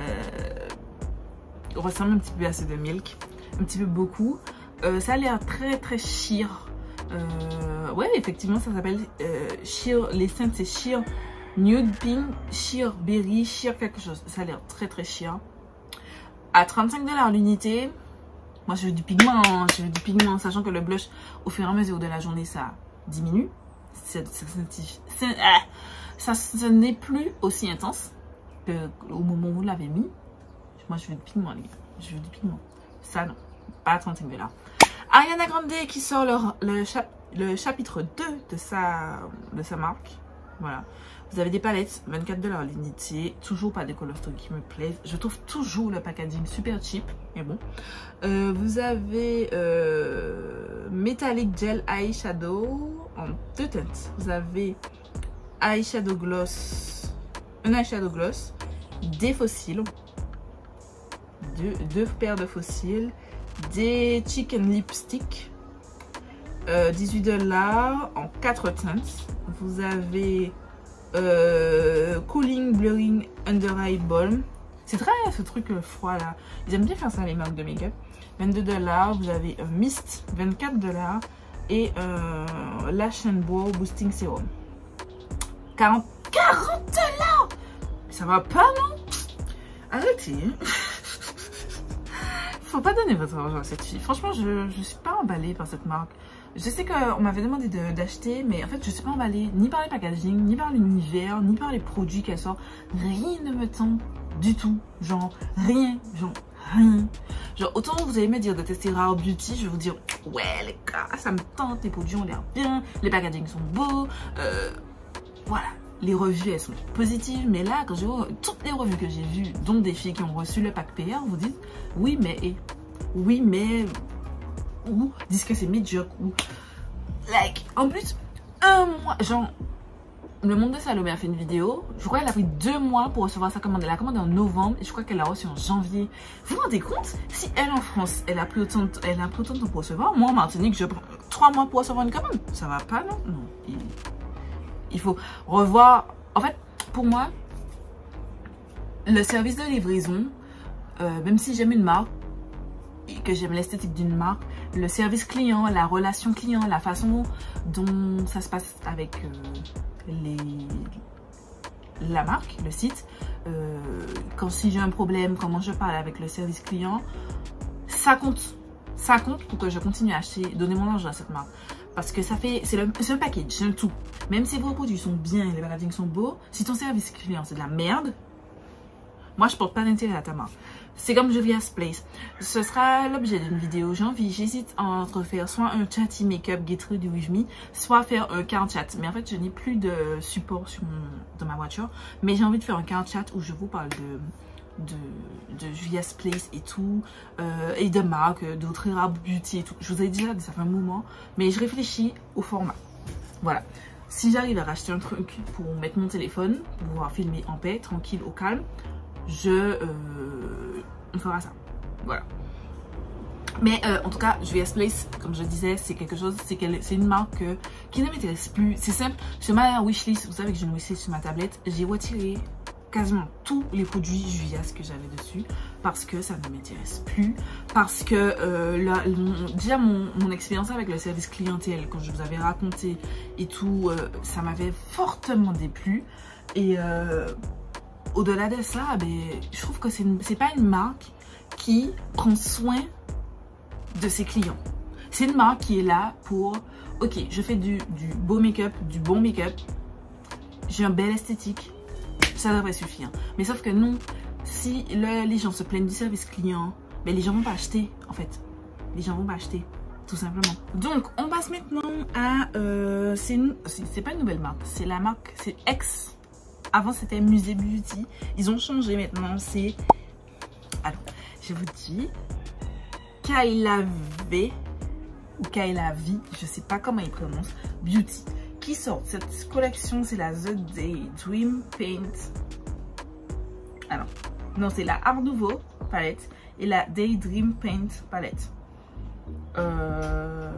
ressemble un petit peu à ce de Milk un petit peu beaucoup. Euh, ça a l'air très très sheer. Euh, ouais, effectivement, ça s'appelle euh, sheer. Les scènes, c'est sheer nude pink, sheer berry, sheer quelque chose. Ça a l'air très très sheer. À 35$ l'unité. Moi, je veux du pigment, hein. je veux du pigment, sachant que le blush, au fur et à mesure de la journée, ça diminue. Ça, ça, ça n'est plus aussi intense. que au moment où vous l'avez mis, moi je veux du pigment, les gars. Je veux du pigment. Ça, non. Pas 35 là. Ariana Grande qui sort le, le, chap- le chapitre 2 de sa, marque. Voilà. Vous avez des palettes, 24 dollars l'unité. Toujours pas des color qui me plaisent. Je trouve toujours le packaging super cheap. Mais bon. Euh, vous avez euh, Metallic Gel Eyeshadow en deux teintes. Vous avez Eyeshadow Gloss, un eyeshadow gloss, des fossiles, deux paires de fossiles, des chicken lipstick, euh, 18 dollars en quatre teintes. Vous avez euh, Cooling Blurring Under Eye Balm. C'est très ce truc euh, froid là. Ils aiment bien faire ça les marques de make-up. 22 dollars. Vous avez euh, Mist 24 dollars et Lash and Brow Boosting Serum. 40 40 dollars. Ça va pas non? Arrêtez. Faut pas donner votre argent à cette fille. Franchement, je, je suis pas emballée par cette marque. Je sais qu'on m'avait demandé de- d'acheter, mais en fait, je suis pas emballée ni par les packaging, ni par l'univers, ni par les produits qu'elle sort. Rien ne me tente du tout. Genre, rien. Genre, rien. Genre, autant vous allez me dire de tester Rare Beauty, je vais vous dire, ouais, les gars, ça me tente, les produits ont l'air bien, les packaging sont beaux, euh, voilà. Les revues, elles sont positives, mais là, quand je vois toutes les revues que j'ai vues, dont des filles qui ont reçu le pack PR, vous dites, oui, mais, et, oui, mais, ou disent que c'est médiocre, ou, like, en plus, un mois, genre, le monde de Salomé a fait une vidéo, je crois qu'elle a pris deux mois pour recevoir sa commande, elle a commandé en novembre, et je crois qu'elle l'a reçue en janvier. Vous vous rendez compte? Si elle, en France, elle a pris autant de, elle a pris autant temps pour recevoir, moi, Martinique, je prends trois mois pour recevoir une commande, ça va pas, non? Non, il faut revoir. En fait, pour moi, le service de livraison, euh, même si j'aime une marque que j'aime l'esthétique d'une marque, le service client, la relation client, la façon dont ça se passe avec euh, les, la marque, le site, euh, quand si j'ai un problème, comment je parle avec le service client, ça compte. Ça compte pour que je continue à acheter, donner mon argent à cette marque. Parce que ça fait, c'est un package, c'est un tout. Même si vos produits sont bien, les packaging sont beaux, si ton service client c'est de la merde, moi je porte pas d'intérêt à ta marque. C'est comme Julia's Place. Ce sera l'objet d'une vidéo. J'ai envie, j'hésite entre faire soit un chatty make-up Get Ready With Me, soit faire un card chat. Mais en fait, je n'ai plus de support sur mon, dans ma voiture. Mais j'ai envie de faire un card chat où je vous parle de, de, de Julia's Place et tout, euh, et de marques, d'autres Rare Beauty et tout. Je vous ai déjà dit ça fait un moment, mais je réfléchis au format. Voilà. Si j'arrive à racheter un truc pour mettre mon téléphone, pour pouvoir filmer en paix, tranquille, au calme, je euh, fera ça. Voilà. Mais euh, en tout cas, Julia's Place, comme je disais, c'est quelque chose, c'est c'est une marque euh, qui ne m'intéresse plus. C'est simple, sur ma wishlist, vous savez que j'ai une wishlist sur ma tablette, j'ai retiré quasiment tous les produits Julia's que j'avais dessus parce que ça ne m'intéresse plus parce que euh, là, mon- déjà mon, mon expérience avec le service clientèle quand je vous avais raconté et tout euh, ça m'avait fortement déplu. Et euh, au-delà de ça ben, je trouve que c'est pas une marque qui prend soin de ses clients. C'est une marque qui est là pour ok je fais du, du beau make-up du bon make-up j'ai un bel esthétique ça devrait suffire. Mais sauf que non, si le- les gens se plaignent du service client, mais les gens vont pas acheter en fait. Les gens vont pas acheter, tout simplement. Donc on passe maintenant à, euh, c'est pas une nouvelle marque, c'est la marque, c'est X. Avant c'était Musée Beauty, ils ont changé maintenant, c'est, alors je vous dis, Kayla V ou Kayla V, je sais pas comment ils prononcent, Beauty qui sort. Cette collection, c'est la The Day Dream Paint. Alors, non, c'est la Art Nouveau palette et la Daydream Paint palette. Euh,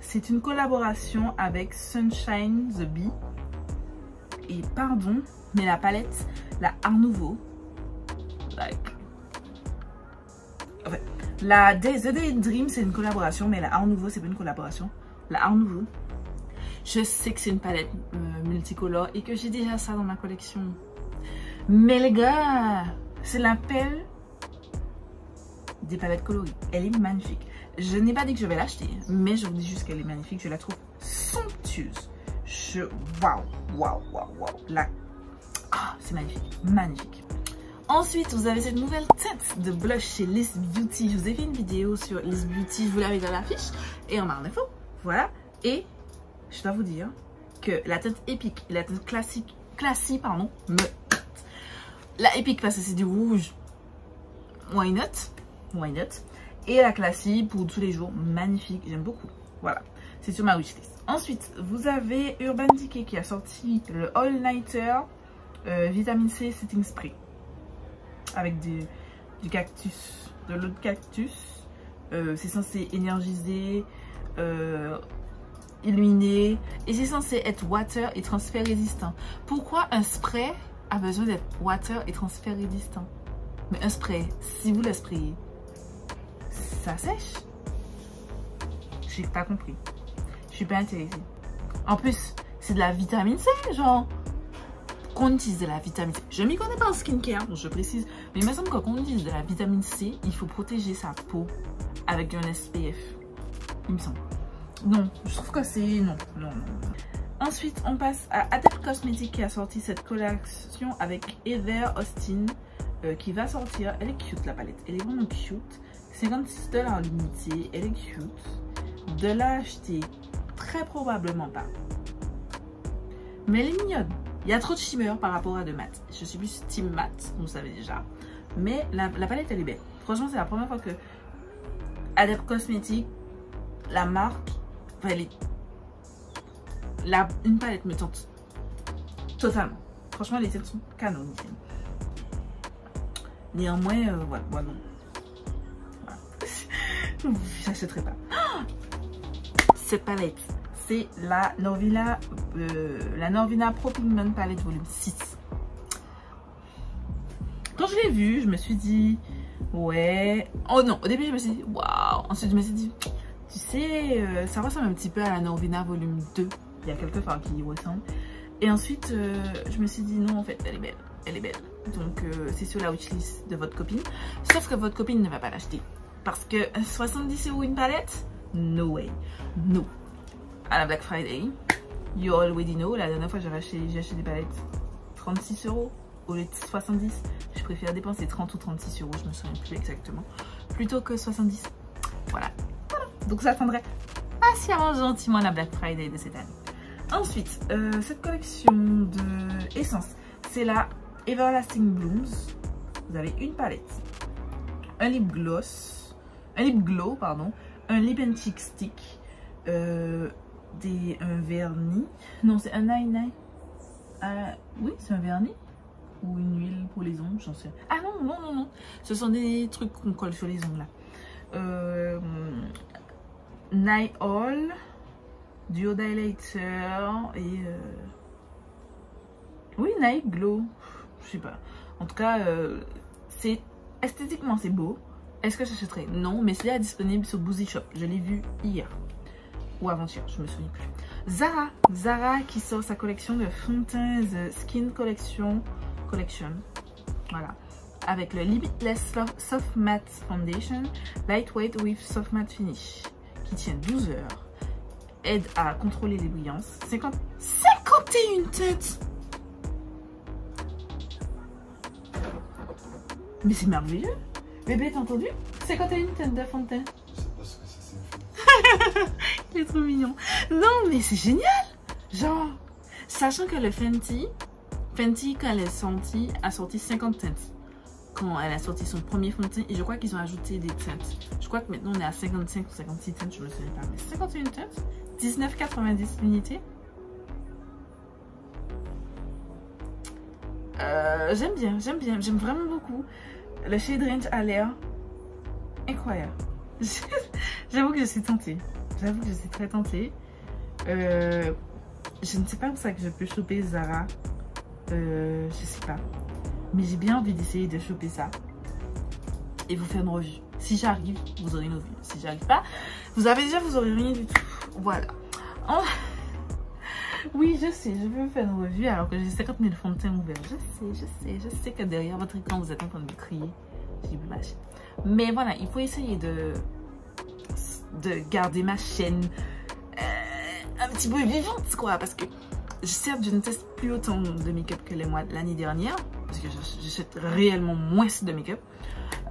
c'est une collaboration avec Sunshine The Bee. Et pardon, mais la palette, la Art Nouveau, like, fait, la Day, The Daydream, c'est une collaboration, mais la Art Nouveau, c'est pas une collaboration. La Art Nouveau, je sais que c'est une palette euh, multicolore et que j'ai déjà ça dans ma collection. Mais les gars, c'est la pelle des palettes colorées. Elle est magnifique. Je n'ai pas dit que je vais l'acheter, mais je vous dis juste qu'elle est magnifique. Je la trouve somptueuse. Je... Waouh, waouh, waouh, waouh. La... Ah, c'est magnifique, magnifique. Ensuite, vous avez cette nouvelle tête de blush chez Liz Beauty. Je vous ai fait une vidéo sur Liz Beauty, je vous l'avais dans l'affiche. Et en barre d'infos, voilà. Et je dois vous dire que la tête épique la tête classique, classique, pardon, me... La épique parce que c'est du rouge, why not, why not? Et la classique pour tous les jours, magnifique, j'aime beaucoup. Voilà, c'est sur ma wishlist. Ensuite, vous avez Urban Decay qui a sorti le All Nighter euh, Vitamine C Setting Spray. Avec du, du cactus, de l'eau de cactus. Euh, c'est censé énergiser, euh, illuminer. Et c'est censé être water et transfert résistant. Pourquoi un spray a besoin d'être water et transfert résistant? Mais un spray, si vous le ça sèche J'ai pas compris. Je suis pas intéressée. En plus, c'est de la vitamine C, genre. Qu'on utilise de la vitamine C. Je m'y connais pas en skincare, donc je précise. Mais il me semble que quand on utilise de la vitamine C, il faut protéger sa peau avec un SPF. Il me semble. Non, je trouve que c'est... Non, non, non. Ensuite, on passe à Adept Cosmetics qui a sorti cette collection avec Heather Austin euh, qui va sortir. Elle est cute la palette, elle est vraiment cute. 56 dollars limité, elle est cute. De l'acheter, très probablement pas. Mais elle est mignonne. Il y a trop de shimmer par rapport à de mat. Je suis plus team mat, vous savez déjà. Mais la, palette, elle est belle. Franchement, c'est la première fois que Adept Cosmetics, la marque, la, une palette me tente totalement. Franchement, les têtes sont canoniques. Néanmoins, euh, voilà, voilà. voilà. J'achèterai pas. Cette palette, c'est la Norvina, euh, la Norvina Pro Pigment Palette volume 6. Quand je l'ai vue, je me suis dit, ouais. Oh non, au début, je me suis dit, waouh. Ensuite, je me suis dit, tu sais, euh, ça ressemble un petit peu à la Norvina volume 2 il y a quelques phares qui y ressemblent. Et ensuite, euh, je me suis dit non, en fait, elle est belle. Elle est belle. Donc, euh, c'est sur la wishlist de votre copine. Sauf que votre copine ne va pas l'acheter. Parce que 70 euros une palette? No way. No. À la Black Friday, you already know. La dernière fois, j'ai acheté, acheté des palettes 36 euros au lieu de 70. Je préfère dépenser 30 ou 36 euros, je me souviens plus exactement. Plutôt que 70. Voilà. Donc, ça attendrait patiemment gentiment la Black Friday de cette année. Ensuite, euh, cette collection de essence, c'est la Everlasting Blooms. Vous avez une palette, un lip gloss, un lip glow, pardon, un lip and cheek stick, euh, des, un vernis. Non, c'est un eye euh, oui, c'est un vernis ou une huile pour les ongles, j'en sais. Ah non, non, non, non. Ce sont des trucs qu'on colle sur les ongles là. Euh, Night All Duo Dilator et... Euh... Oui, Night Glow. Je sais pas. En tout cas, euh, c'est esthétiquement c'est beau. Est-ce que j'achèterais Non, mais c'est disponible sur Boozy Shop. Je l'ai vu hier. Ou avant-hier, je me souviens plus. Zara. Zara qui sort sa collection de Fountains Skin Collection. Collection. Voilà. Avec le Limitless Soft Matte Foundation. Lightweight with Soft Matte Finish. Qui tient 12 heures aide à contrôler les brillances. 50... 51 têtes Mais c'est merveilleux Bébé, t'as entendu 51 têtes de fontaine. Je sais pas ce que ça signifie. Il est trop mignon. Non, mais c'est génial Genre, sachant que le Fenty, Fenty, quand elle est sortie, a sorti 50 teintes. Quand elle a sorti son premier fond de teint, et je crois qu'ils ont ajouté des teintes. Je crois que maintenant on est à 55 ou 56 teintes, je me souviens pas. Mais 51 teintes 19,90 unités. Euh, j'aime bien, j'aime bien, j'aime vraiment beaucoup. Le shade range a l'air incroyable. J'avoue que je suis tentée. J'avoue que je suis très tentée. Euh, je ne sais pas où ça que je peux choper Zara. Euh, je sais pas. Mais j'ai bien envie d'essayer de choper ça. Et vous faire une revue. Si j'arrive, vous aurez une revue. Si j'arrive pas, vous avez déjà, vous aurez rien du tout. Voilà. Oui, je sais, je me faire une revue alors que j'ai 50 000 fonds de teint ouverts. Je sais, je sais, je sais que derrière votre écran, vous êtes en train de me crier. J'ai vu ma chaîne. Mais voilà, il faut essayer de, de garder ma chaîne euh, un petit peu vivante, quoi. Parce que certes, je ne teste plus autant de make-up que l'année dernière. Parce que j'achète réellement moins de make-up.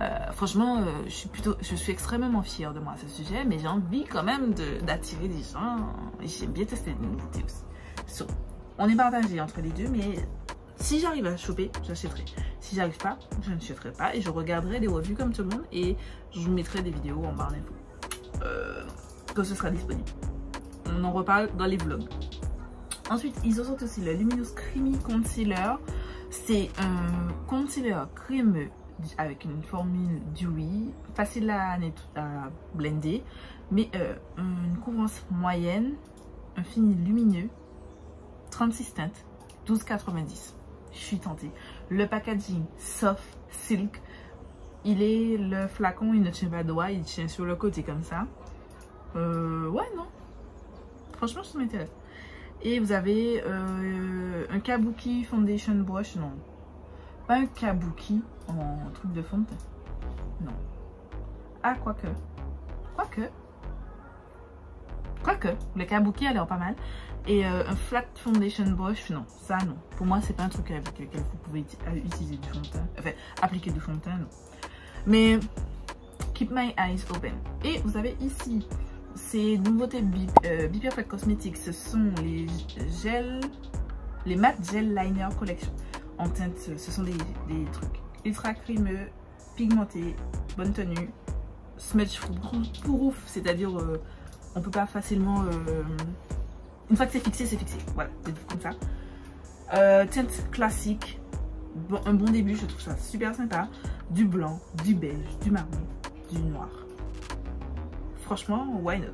Euh, franchement, euh, je suis plutôt, je suis extrêmement fière de moi à ce sujet, mais j'ai envie quand même d'attirer des gens. Et j'aime bien tester des nouveautés aussi. On est partagé entre les deux, mais si j'arrive à choper, j'achèterai. Si j'arrive pas, je ne n'achèterai pas et je regarderai des revues comme tout le monde et je mettrai des vidéos en barre d'infos. Euh, que ce sera disponible. On en reparle dans les vlogs. Ensuite, ils ont aussi le Luminous Creamy Concealer. C'est un concealer crémeux avec une formule dewy, facile à, à blender, mais euh, une couvrance moyenne, un fini lumineux, 36 teintes, 12,90. Je suis tentée. Le packaging soft silk, il est le flacon, il ne tient pas droit, il tient sur le côté comme ça. Euh, ouais, non. Franchement, ça m'intéresse. Et vous avez euh, un Kabuki Foundation Brush, non. Pas un Kabuki en truc de teint. Non. Ah, quoique. Quoique. Quoique. Le Kabuki a l'air pas mal. Et euh, un Flat Foundation Brush, non. Ça, non. Pour moi, c'est pas un truc avec lequel vous pouvez utiliser du fond de teint. Enfin, appliquer du fond de teint, non. Mais, keep my eyes open. Et vous avez ici ces nouveautés Be, euh, Cosmetics, ce sont les gels, les matte gel liner collection. En teinte, ce sont des, trucs ultra crémeux, pigmentés, bonne tenue, smudge proof, c'est-à-dire euh, on peut pas facilement... Euh, une fois que c'est fixé, c'est fixé. Voilà, c'est comme ça. Euh, teinte classique, un bon début, je trouve ça super sympa. Du blanc, du beige, du marron, du noir franchement, why not?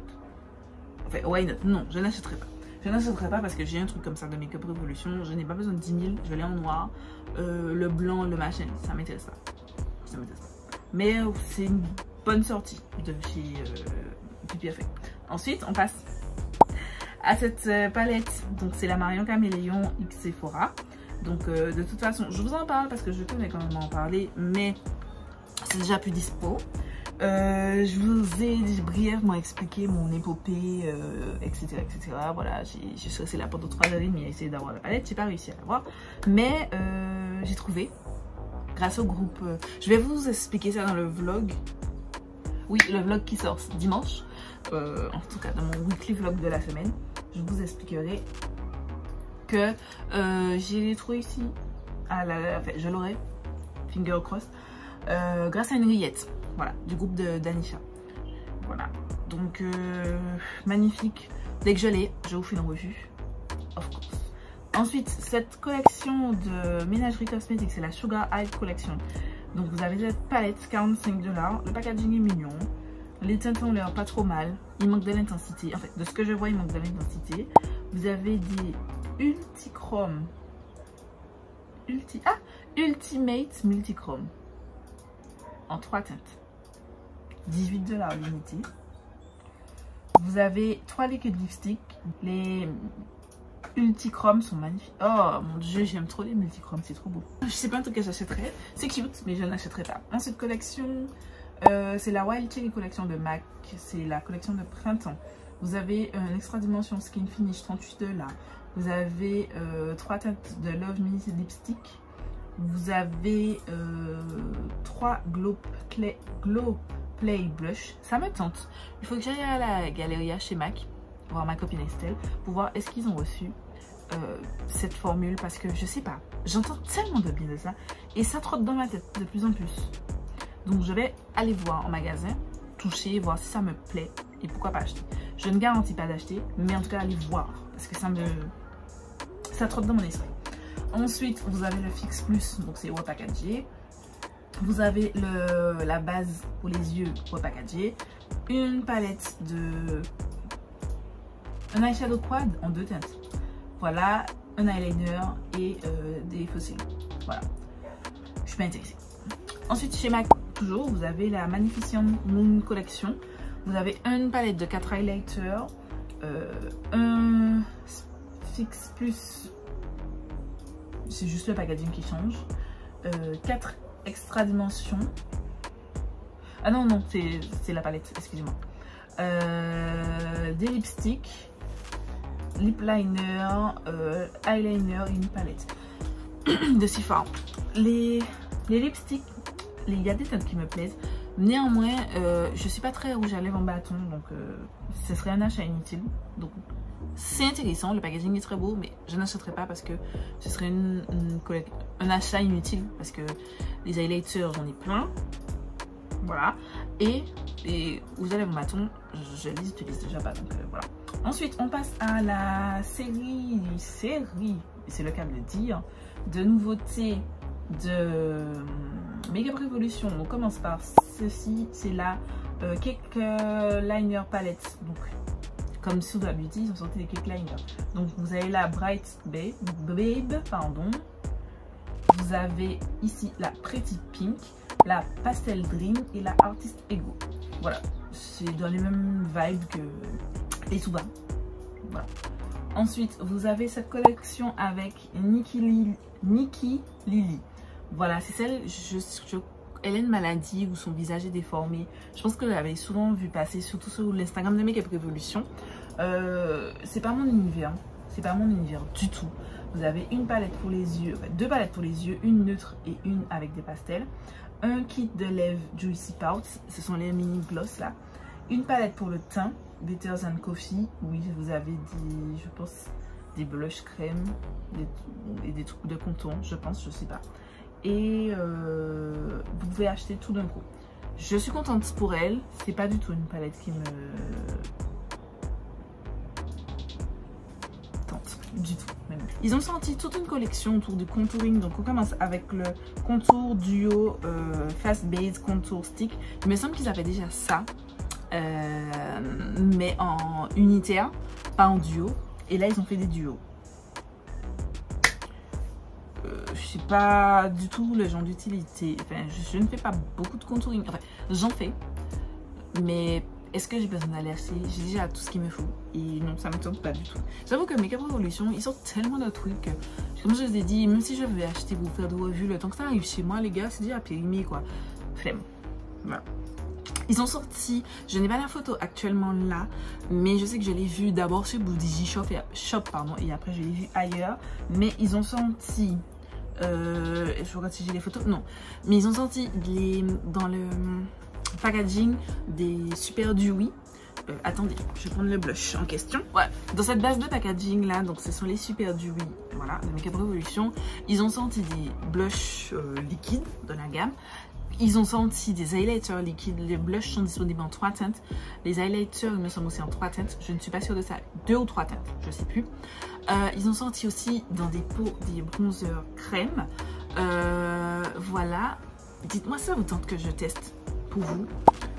Enfin, why not? Non, je n'achèterai pas. Je n'achèterai pas parce que j'ai un truc comme ça de Make-up Revolution. Je n'ai pas besoin de 10 000. Je l'ai en noir. Euh, le blanc, le machin, ça m'intéresse pas. Ça m'intéresse pas. Mais euh, c'est une bonne sortie de chez euh, Ensuite, on passe à cette euh, palette. Donc, c'est la Marion Caméléon X. Donc, de toute façon, je vous en parle parce que je tenais quand même en parler. Mais c'est déjà plus dispo. Euh, je vous ai brièvement expliqué mon épopée, etc., euh, etc. Voilà, j'ai stressé là pendant 3 heures et demie à essayer d'avoir la palette. J'ai pas réussi à l'avoir. Mais euh, j'ai trouvé, grâce au groupe... je vais vous expliquer ça dans le vlog. Oui, le vlog qui sort dimanche. en tout cas, dans mon weekly vlog de la semaine. Je vous expliquerai que j'ai trouvé ici. Ah là là, enfin, je l'aurai. Finger crossed. grâce à une rillette voilà, du groupe d'Anisha. Voilà, donc euh, magnifique. Dès que je l'ai, je vous fais une revue. Of course. Ensuite, cette collection de ménagerie cosmétique, c'est la Sugar High Collection. Donc vous avez cette palette, 45 dollars. Le packaging est mignon. Les teintes ont l'air pas trop mal. Il manque de l'intensité. En fait, de ce que je vois, il manque de l'intensité. Vous avez des Ultichrome. Ulti ah Ultimate Multichrome. En trois teintes. 18 dollars l'unité. Vous avez trois liquides lipstick. Les multichromes sont magnifiques. Oh mon dieu, j'aime trop les multichromes, c'est trop beau. Je sais pas en tout cas j'achèterai. C'est cute, mais je n'achèterai pas. Ensuite, collection, euh, c'est la Wild Cherry collection de MAC. C'est la collection de printemps. Vous avez un extra dimension skin finish 38 dollars. Vous avez euh, trois teintes de Love Me Lipstick. Vous avez euh, trois Glow, Glow Play Blush. Ça me tente. Il faut que j'aille à la galerie chez MAC, voir ma copine Estelle, pour voir est-ce qu'ils ont reçu euh, cette formule. Parce que je sais pas, j'entends tellement de bien de ça. Et ça trotte dans ma tête de plus en plus. Donc je vais aller voir en magasin, toucher, voir si ça me plaît et pourquoi pas acheter. Je ne garantis pas d'acheter, mais en tout cas aller voir parce que ça me ça trotte dans mon esprit. Ensuite, vous avez le Fix Plus, donc c'est repackagé. Vous avez le, la base pour les yeux repackagée. Une palette de... Un eyeshadow quad en deux teintes. Voilà, un eyeliner et euh, des fossiles. Voilà. Je suis pas intéressée. Ensuite, chez MAC, toujours, vous avez la Magnificent Moon Collection. Vous avez une palette de 4 highlighters. Euh, un Fix Plus. C'est juste le packaging qui change. Euh, 4 extra dimension. Ah non, non, c'est la palette, excusez-moi. Euh, des lipsticks, lip liner, euh, eyeliner une palette. de Sephora. Les, les lipsticks, il y a des teintes qui me plaisent. Néanmoins, euh, je suis pas très rouge à lèvres en bâton, donc euh, ce serait un achat inutile. Donc c'est intéressant, le packaging est très beau, mais je n'achèterai pas parce que ce serait un achat inutile parce que les highlighters, j'en ai plein. Voilà. Et les rouges à lèvres en bâton, je, les utilise déjà pas, donc euh, voilà. Ensuite, on passe à la série, série, c'est le cas de dire, de nouveautés de euh, Makeup Revolution. On commence par ceci, c'est la euh, Cake euh, Liner Palette. Donc, comme Suda Beauty, ils ont sorti des Cake Liner. Donc, vous avez la Bright Babe, pardon. Vous avez ici la Pretty Pink, la Pastel Dream et la Artist Ego. Voilà, c'est dans les mêmes vibes que les Suba. Voilà. Ensuite, vous avez cette collection avec Nikki. Nikki Lily. Voilà, c'est celle, je, je- elle a une maladie où son visage est déformé. Je pense que l'avez souvent vu passer, surtout sur l'Instagram de Makeup Revolution. Euh, c'est pas mon univers, c'est pas mon univers du tout. Vous avez une palette pour les yeux, deux palettes pour les yeux, une neutre et une avec des pastels. Un kit de lèvres Juicy Pout, ce sont les mini gloss là. Une palette pour le teint, Bitters and Coffee. Oui, vous avez des, je pense, des blush crème des, et des trucs de contour, je pense, je sais pas. Et euh, vous pouvez acheter tout d'un coup. Je suis contente pour elle. C'est pas du tout une palette qui me tente du tout. même. Ils ont sorti toute une collection autour du contouring. Donc on commence avec le contour duo euh, Fast Base Contour Stick. Il me semble qu'ils avaient déjà ça, euh, mais en unitaire, pas en duo. Et là ils ont fait des duos. Suis pas du tout le genre d'utilité. Enfin, je, ne fais pas beaucoup de contouring. Enfin, j'en fais. Mais est-ce que j'ai besoin d'aller acheter? J'ai déjà tout ce qu'il me faut. Et non, ça me tente pas du tout. J'avoue que Makeup Revolution, ils sortent tellement de trucs. Comme je vous ai dit, même si je vais acheter pour faire des revues, le temps que ça arrive chez moi, les gars, c'est déjà périmé quoi. Flemme. Voilà. Ils ont sorti, je n'ai pas la photo actuellement là, mais je sais que je l'ai vu d'abord chez Bouddhiji Shop, et, Shop pardon, et après je l'ai vu ailleurs. Mais ils ont sorti, euh, je regarde si j'ai les photos, non, mais ils ont sorti les, dans le packaging des Super Dewy. Euh, attendez, je vais prendre le blush en question. Ouais, dans cette base de packaging là, donc ce sont les Super Dewy, voilà, de Makeup Revolution. Ils ont sorti des blushs euh, liquides de la gamme. Ils ont sorti des highlighters liquides. Les blushs sont disponibles en trois teintes. Les highlighters, ils me semble aussi en trois teintes. Je ne suis pas sûre de ça. Deux ou trois teintes, je sais plus. Euh, ils ont sorti aussi dans des pots des bronzers crème. Euh, voilà. Dites-moi ça vous tente que je teste pour vous.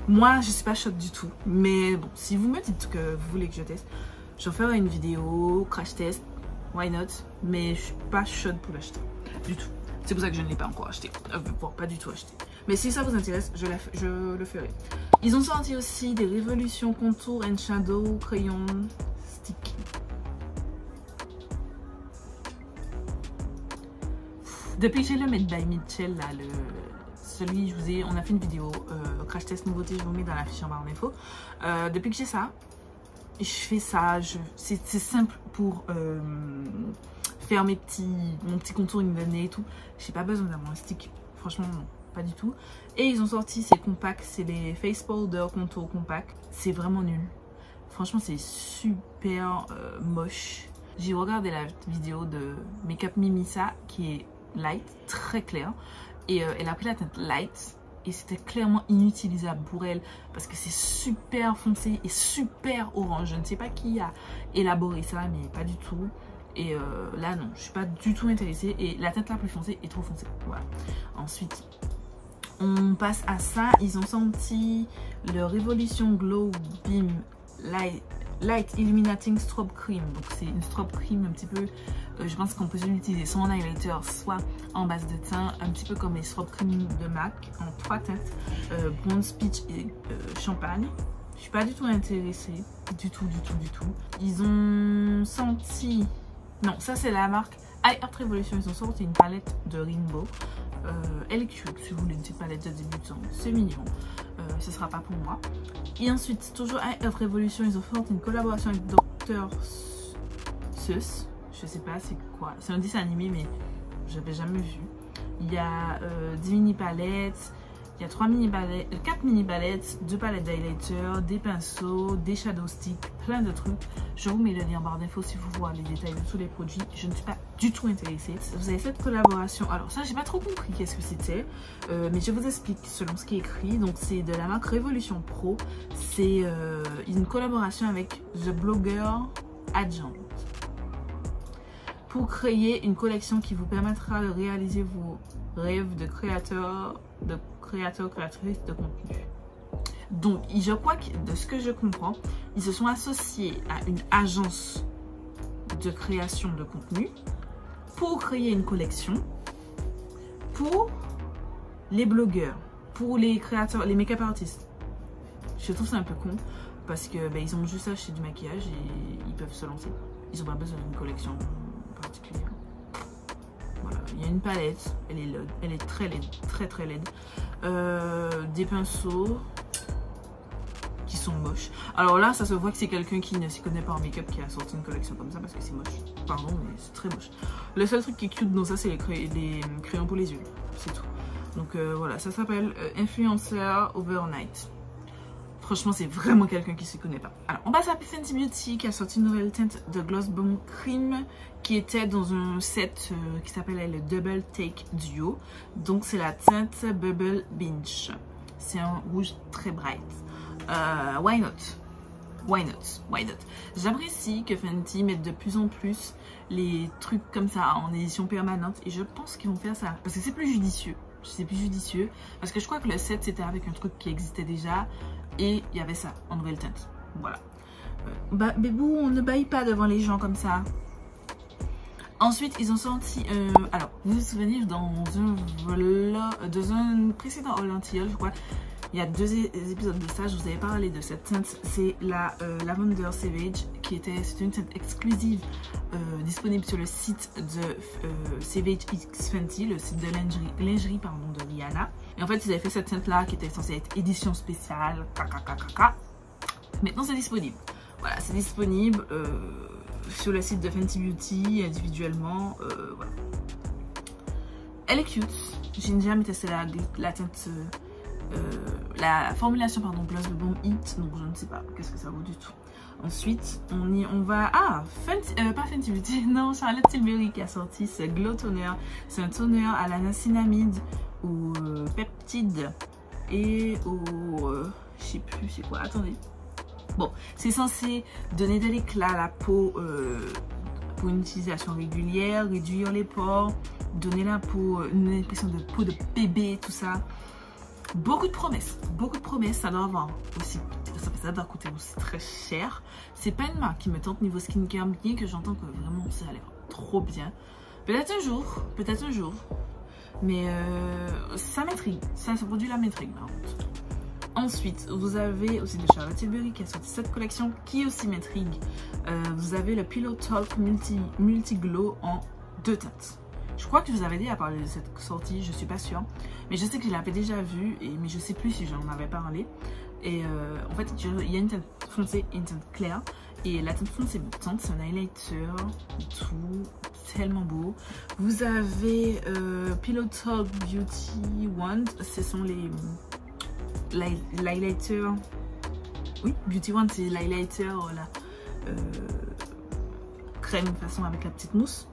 Moi, je suis pas chaude du tout. Mais bon, si vous me dites que vous voulez que je teste, j'en ferai une vidéo, crash test, why not? Mais je suis pas chaude pour l'acheter du tout. C'est pour ça que je ne l'ai pas encore acheté. Euh, pas du tout acheté. Mais si ça vous intéresse, je le ferai. Ils ont sorti aussi des Révolutions Contour and Shadow Crayon Depuis que j'ai le Made by Mitchell, là, celui, je vous ai, on a fait une vidéo euh, crash test nouveauté, je vous mets dans la fiche en barre d'infos. Euh, depuis que j'ai ça, je fais ça, c'est simple pour euh, faire mes petits, mon petit contouring de nez et tout. J'ai pas besoin d'avoir un stick, franchement pas du tout. Et ils ont sorti ces compacts, c'est les Face Powder Contour Compact. C'est vraiment nul. Franchement, c'est super euh, moche. J'ai regardé la vidéo de Makeup Mimisa qui est light, très clair. Et euh, elle a pris la teinte light. Et c'était clairement inutilisable pour elle parce que c'est super foncé et super orange. Je ne sais pas qui a élaboré ça, mais pas du tout. Et euh, là, non, je suis pas du tout intéressée. Et la teinte la plus foncée est trop foncée. Voilà. Ensuite, on passe à ça. Ils ont sorti le Revolution Glow Beam Light, Light Illuminating Strobe Cream. Donc, c'est une strobe cream un petit peu. euh, je pense qu'on peut l'utiliser soit en highlighter, soit en base de teint. Un petit peu comme les strobe cream de MAC en trois teintes euh, bronze, peach et euh, champagne. Je suis pas du tout intéressée. Du tout, du tout, du tout. Ils ont senti. Non, ça c'est la marque High Art Revolution. Ils ont sorti une palette de Rainbow. Euh, elle est si vous voulez une petite palette de débutant. C'est mignon. Euh, ce sera pas pour moi. Et ensuite, toujours High Art Revolution, ils ont fait une collaboration avec Dr. Seuss. Je sais pas c'est quoi. C'est un dessin animé, mais j'avais jamais vu. Il y a euh, 10 mini palettes, il y a 3 mini palettes, 4 mini palettes, 2 palettes d'highlighter, des pinceaux, des shadow sticks, plein de trucs. Je vous mets le lien en barre d'infos si vous voulez les détails de tous les produits. Je ne suis pas du tout intéressée. Vous avez cette collaboration. Alors ça, j'ai pas trop compris qu'est-ce que c'était. Euh, mais je vous explique selon ce qui est écrit. Donc c'est de la marque Révolution Pro. C'est euh, une collaboration avec The Blogger Agent pour créer une collection qui vous permettra de réaliser vos rêves de créateur, de créateur, créatrice de contenu. Donc, je crois que de ce que je comprends, ils se sont associés à une agence de création de contenu pour créer une collection pour les blogueurs, pour les créateurs, les make-up artistes. Je trouve ça un peu con parce que ben, ils ont juste acheté du maquillage et ils peuvent se lancer. Ils n'ont pas besoin d'une collection particulière. Il y a une palette, elle est laide, elle est très laide, très très laide. Euh, des pinceaux qui sont moches. Alors là, ça se voit que c'est quelqu'un qui ne s'y connaît pas en make-up qui a sorti une collection comme ça parce que c'est moche. Pardon, mais c'est très moche. Le seul truc qui est cute dans ça, c'est les, les, crayons pour les yeux. C'est tout. Donc euh, voilà, ça s'appelle euh, Influencer Overnight. Franchement, c'est vraiment quelqu'un qui ne s'y connaît pas. Alors, on passe à Fenty Beauty qui a sorti une nouvelle teinte de Gloss Bomb Cream qui était dans un set euh, qui s'appelait le Double Take Duo. Donc, c'est la teinte Bubble Binge. C'est un rouge très bright. Euh, why not? Why not? Why not? J'apprécie que Fenty mette de plus en plus les trucs comme ça en édition permanente et je pense qu'ils vont faire ça parce que c'est plus judicieux. C'est plus judicieux parce que je crois que le set c'était avec un truc qui existait déjà et il y avait ça en nouvelle teinte. Voilà. Euh, bah, bébou, on ne baille pas devant les gens comme ça. Ensuite, ils ont sorti... Euh, alors, vous vous souvenez, dans un, vlog, dans un précédent je crois, il y a deux épisodes de ça, je vous avais parlé de cette teinte. C'est la euh, Lavender Savage, qui était... C'est une teinte exclusive euh, disponible sur le site de euh, Savage X Fenty, le site de lingerie, lingerie pardon, de Rihanna. Et en fait, ils avaient fait cette teinte-là qui était censée être édition spéciale. Maintenant, c'est disponible. Voilà, c'est disponible euh, sur le site de Fenty Beauty individuellement. Euh, voilà. Elle est cute. J'ai jamais testé la, la teinte, euh, la formulation pardon, Gloss de Bomb Hit, donc je ne sais pas qu'est-ce que ça vaut du tout. Ensuite, on, y, on va... Ah, euh, pas Fenty Beauty, non, Charlotte Tilbury qui a sorti ce Glow Toner. C'est un toner à la niacinamide ou euh, peptide et au... Euh, je sais plus c'est quoi, attendez. Bon, c'est censé donner de l'éclat à la peau pour une utilisation régulière, réduire les pores, donner la peau, une impression de peau de bébé, tout ça. Beaucoup de promesses, beaucoup de promesses, ça doit avoir aussi, ça, ça doit coûter aussi très cher. C'est pas une marque qui me tente niveau skincare, bien que j'entends que vraiment ça a l'air trop bien. Peut-être un jour, peut-être un jour, mais euh, ça m'intrigue, ça, ce produit-là m'intrigue par contre. Ensuite, vous avez aussi de Charlotte Tilbury qui a sorti cette collection qui aussi m'intrigue. Euh, vous avez le Pillow Talk Multi, Multi Glow en deux teintes. Je crois que je vous avais dit à parler de cette sortie, je suis pas sûre. Mais je sais que je l'avais déjà vue, mais je sais plus si j'en avais parlé. Et euh, en fait, il y a une teinte foncée et une teinte claire. Et la teinte foncée c'est un highlighter tout, tellement beau. Vous avez euh, Pillow Beauty Wand, ce sont les l'highlighter. Oui, Beauty Wand, c'est l'highlighter, la euh, crème façon avec la petite mousse.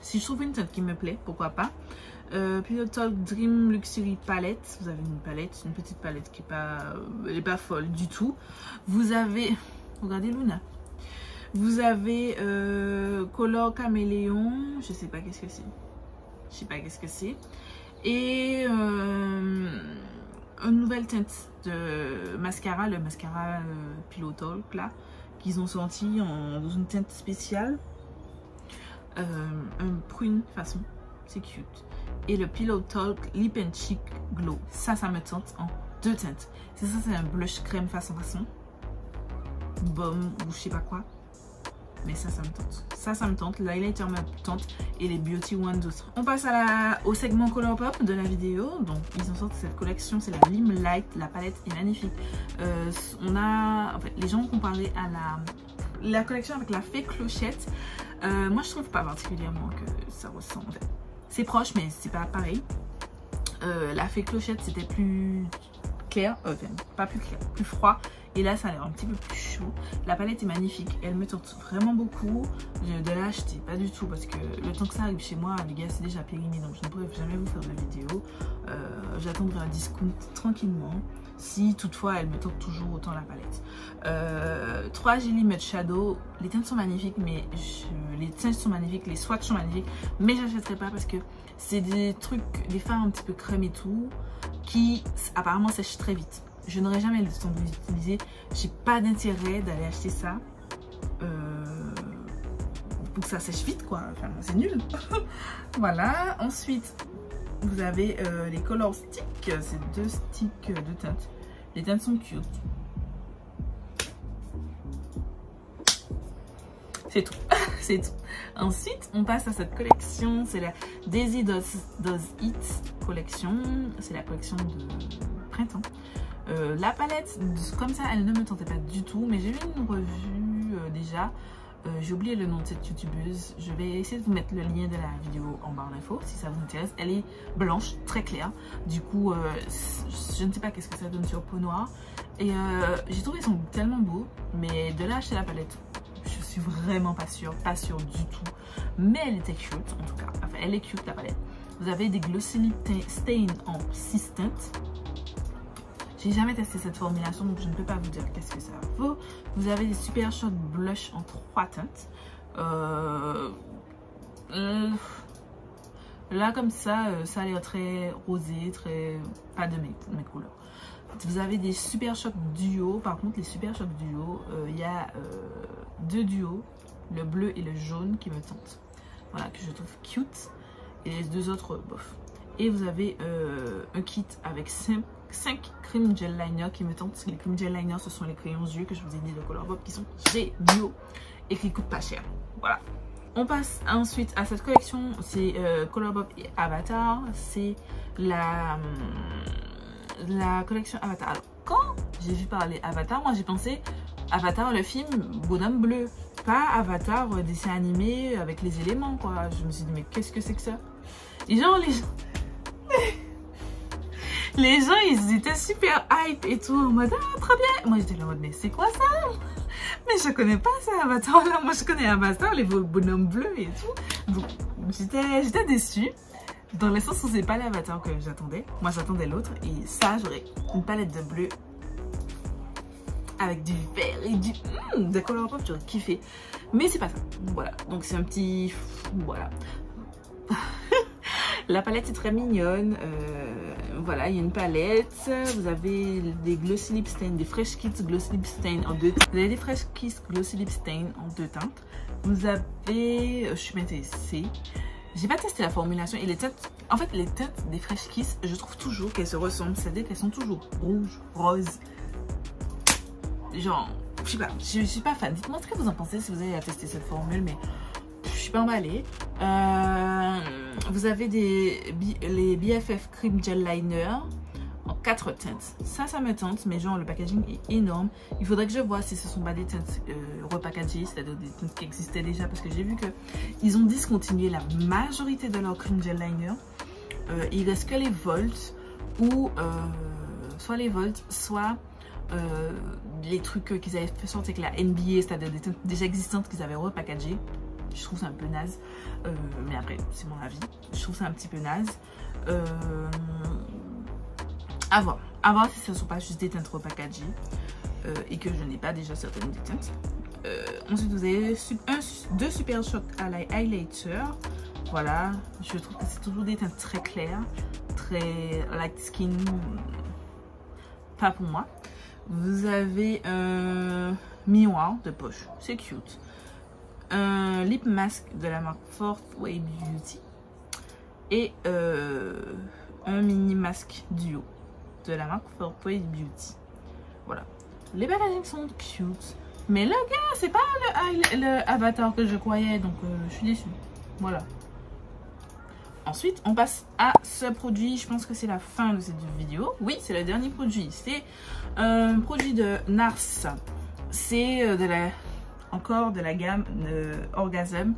Si je trouve une teinte qui me plaît, pourquoi pas. Euh, Pillow Talk Dream Luxury Palette. Vous avez une palette, une petite palette qui est pas, est pas folle du tout. Vous avez, regardez Luna. Vous avez euh, Color Caméléon. Je sais pas qu'est-ce que c'est. Je sais pas qu'est-ce que c'est. Et euh, une nouvelle teinte de mascara, le mascara euh, Pillow Talk là, qu'ils ont sorti en, dans une teinte spéciale. Euh, un prune façon, c'est cute. Et le Pillow Talk Lip and Cheek Glow, ça, ça me tente en deux teintes. C'est ça, c'est un blush crème façon façon. Baume ou je sais pas quoi. Mais ça, ça me tente. Ça, ça me tente. L'highlighter me tente. Et les Beauty Ones aussi. On passe à la, au segment Colourpop de la vidéo. Donc, ils ont sorti cette collection. C'est la Lim Light. La palette est magnifique. Euh, on a... En fait, les gens ont comparé à la, la collection avec la Fée Clochette. Euh, moi, je trouve pas particulièrement que ça ressemble. C'est proche, mais c'est pas pareil. Euh, la fée clochette, c'était plus clair, euh, pas plus clair, plus froid. Et là, ça a l'air un petit peu plus chaud. La palette est magnifique. Elle me tente vraiment beaucoup. De l'acheter pas du tout parce que le temps que ça arrive chez moi, les gars, c'est déjà périmé. Donc, je ne pourrais jamais vous faire de vidéo. Euh, J'attendrai un discount tranquillement. Si toutefois, elle me tente toujours autant la palette. Euh, 3 Jelly Mud Shadow. Les teintes sont magnifiques, mais les teintes sont magnifiques. Les swatchs sont magnifiques. Mais j'achèterai pas parce que c'est des trucs, des fards un petit peu crème et tout, qui apparemment sèchent très vite je n'aurai jamais le temps de l'utiliser. J'ai pas d'intérêt d'aller acheter ça euh, pour que ça sèche vite quoi. Enfin, c'est nul. voilà. Ensuite, vous avez euh, les color sticks. C'est deux sticks de teintes. Les teintes sont cute. C'est tout. c'est tout. Ensuite, on passe à cette collection. C'est la Daisy Does, It collection. C'est la collection de printemps. Euh, la palette, comme ça, elle ne me tentait pas du tout. Mais j'ai vu une revue euh, déjà. Euh, j'ai oublié le nom de cette youtubeuse. Je vais essayer de vous mettre le lien de la vidéo en barre d'infos si ça vous intéresse. Elle est blanche, très claire. Du coup, je ne sais pas qu'est-ce que ça donne sur peau noire. Et j'ai trouvé son tellement beau. Mais de là acheter la palette, je suis vraiment pas sûre. Pas sûre du tout. Mais elle était cute en tout cas. Enfin, elle est cute la palette. Vous avez des Glossy Stain en 6 teintes. J'ai jamais testé cette formulation, donc je ne peux pas vous dire qu'est-ce que ça vaut. Vous avez des Super Shot Blush en trois teintes. Euh, euh, là, comme ça, euh, ça a l'air très rosé, très... pas de mes, couleurs. Vous avez des Super Shock Duo. Par contre, les Super Shock Duo, il y a deux duos, le bleu et le jaune, qui me tentent. Voilà, que je trouve cute. Et les deux autres, bof. Et vous avez un kit avec 5 5 cream gel liner qui me tentent. Les cream gel liner, ce sont les crayons yeux que je vous ai dit de Colourpop qui sont géniaux et qui coûtent pas cher. Voilà. On passe ensuite à cette collection, c'est euh, et Avatar. C'est la, hum, la collection Avatar. Alors, quand j'ai vu parler Avatar, moi j'ai pensé Avatar, le film Bonhomme Bleu. Pas Avatar, euh, dessin animé avec les éléments, quoi. Je me suis dit, mais qu'est-ce que c'est que ça? Et genre, les gens les gens, ils étaient super hype et tout, en mode, ah, trop bien. Moi, j'étais là en mode, mais c'est quoi ça? Mais je connais pas ça, Avatar. Là, moi, je connais Avatar, les bonhommes bleus et tout. Donc, j'étais déçue. Dans le sens où c'est pas l'avatar que j'attendais. Moi, j'attendais l'autre. Et ça, j'aurais une palette de bleu avec du vert et du... Mmh, de color pop, j'aurais kiffé. Mais c'est pas ça. Voilà. Donc, c'est un petit... Voilà. La palette est très mignonne. Euh, voilà, il y a une palette. Vous avez des Glossy Lip Stain, des Fresh Kiss Glossy Lip Stain en deux teintes. Vous avez des Fresh Kiss Glossy Lip en deux teintes. Vous avez... Euh, je suis intéressée. J'ai pas testé la formulation et les teintes... En fait, les teintes des Fresh Kiss, je trouve toujours qu'elles se ressemblent. C'est-à-dire qu'elles sont toujours rouges, roses. Genre, je sais pas, je, je suis pas fan. Dites-moi ce que vous en pensez si vous avez testé cette formule, mais pas emballée. Euh, vous avez les BFF Cream Gel Liner en quatre teintes. Ça, ça me tente, mais genre le packaging est énorme. Il faudrait que je vois si ce sont pas des teintes euh, repackagées, c'est-à-dire des teintes qui existaient déjà, parce que j'ai vu que ils ont discontinué la majorité de leur Cream Gel Liner. Euh, il reste que les Volt ou euh, soit les Volt, soit les trucs qu'ils avaient fait sortir avec la NBA, c'est-à-dire des teintes déjà existantes qu'ils avaient repackagées. Je trouve ça un peu naze. Euh, mais après, c'est mon avis. Je trouve ça un petit peu naze. Euh, à voir. À voir si ce ne sont pas juste des teintes repackagées. Euh, et que je n'ai pas déjà certaines des teintes. Euh, ensuite, vous avez deux Super Shock Highlighter. Voilà. Je trouve que c'est toujours des teintes très claires. Très light skin. Pas pour moi. Vous avez un miroir de poche. C'est cute un lip mask de la marque Fourth Way Beauty et euh, un mini masque duo de la marque Fourth Way Beauty. Voilà. Les packaging sont cute. Mais le gars, c'est pas le, avatar que je croyais, donc euh, je suis déçue. Voilà. Ensuite, on passe à ce produit. Je pense que c'est la fin de cette vidéo. Oui, c'est le dernier produit. C'est un produit de NARS. C'est euh, de la encore de la gamme euh, Orgasm.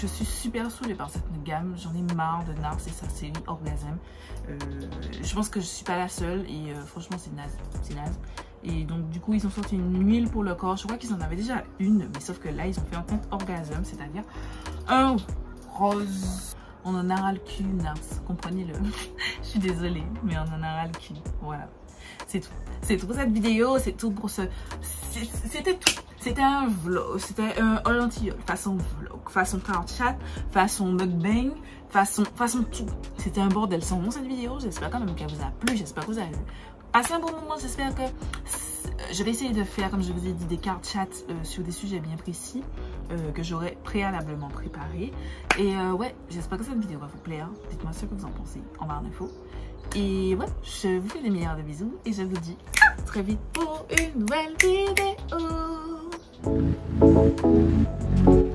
Je suis super saoulée par cette gamme. J'en ai marre de Nars et sa série Orgasm. Euh, je pense que je suis pas la seule et euh, franchement c'est naze. C'est naze. Et donc du coup ils ont sorti une huile pour le corps. Je crois qu'ils en avaient déjà une, mais sauf que là ils ont fait un compte Orgasm, c'est-à-dire un rose. On en a ras le cul, Nars. Comprenez-le. je suis désolée, mais on en a ras le cul. Voilà. C'est tout. C'est tout pour cette vidéo. C'est tout pour ce... C'était tout. C'était un vlog, c'était un all façon vlog, façon card chat, façon mukbang, façon, façon tout. C'était un bordel sans nom cette vidéo. J'espère quand même qu'elle vous a plu. J'espère que vous avez passé un bon moment. J'espère que je vais essayer de faire, comme je vous ai dit, des cartes chat euh, sur des sujets bien précis euh, que j'aurais préalablement préparé. Et euh, ouais, j'espère que cette vidéo va vous plaire. Dites-moi ce que vous en pensez en barre d'infos. Et ouais, je vous fais les meilleurs de bisous et je vous dis très vite pour une nouvelle vidéo. Thank you.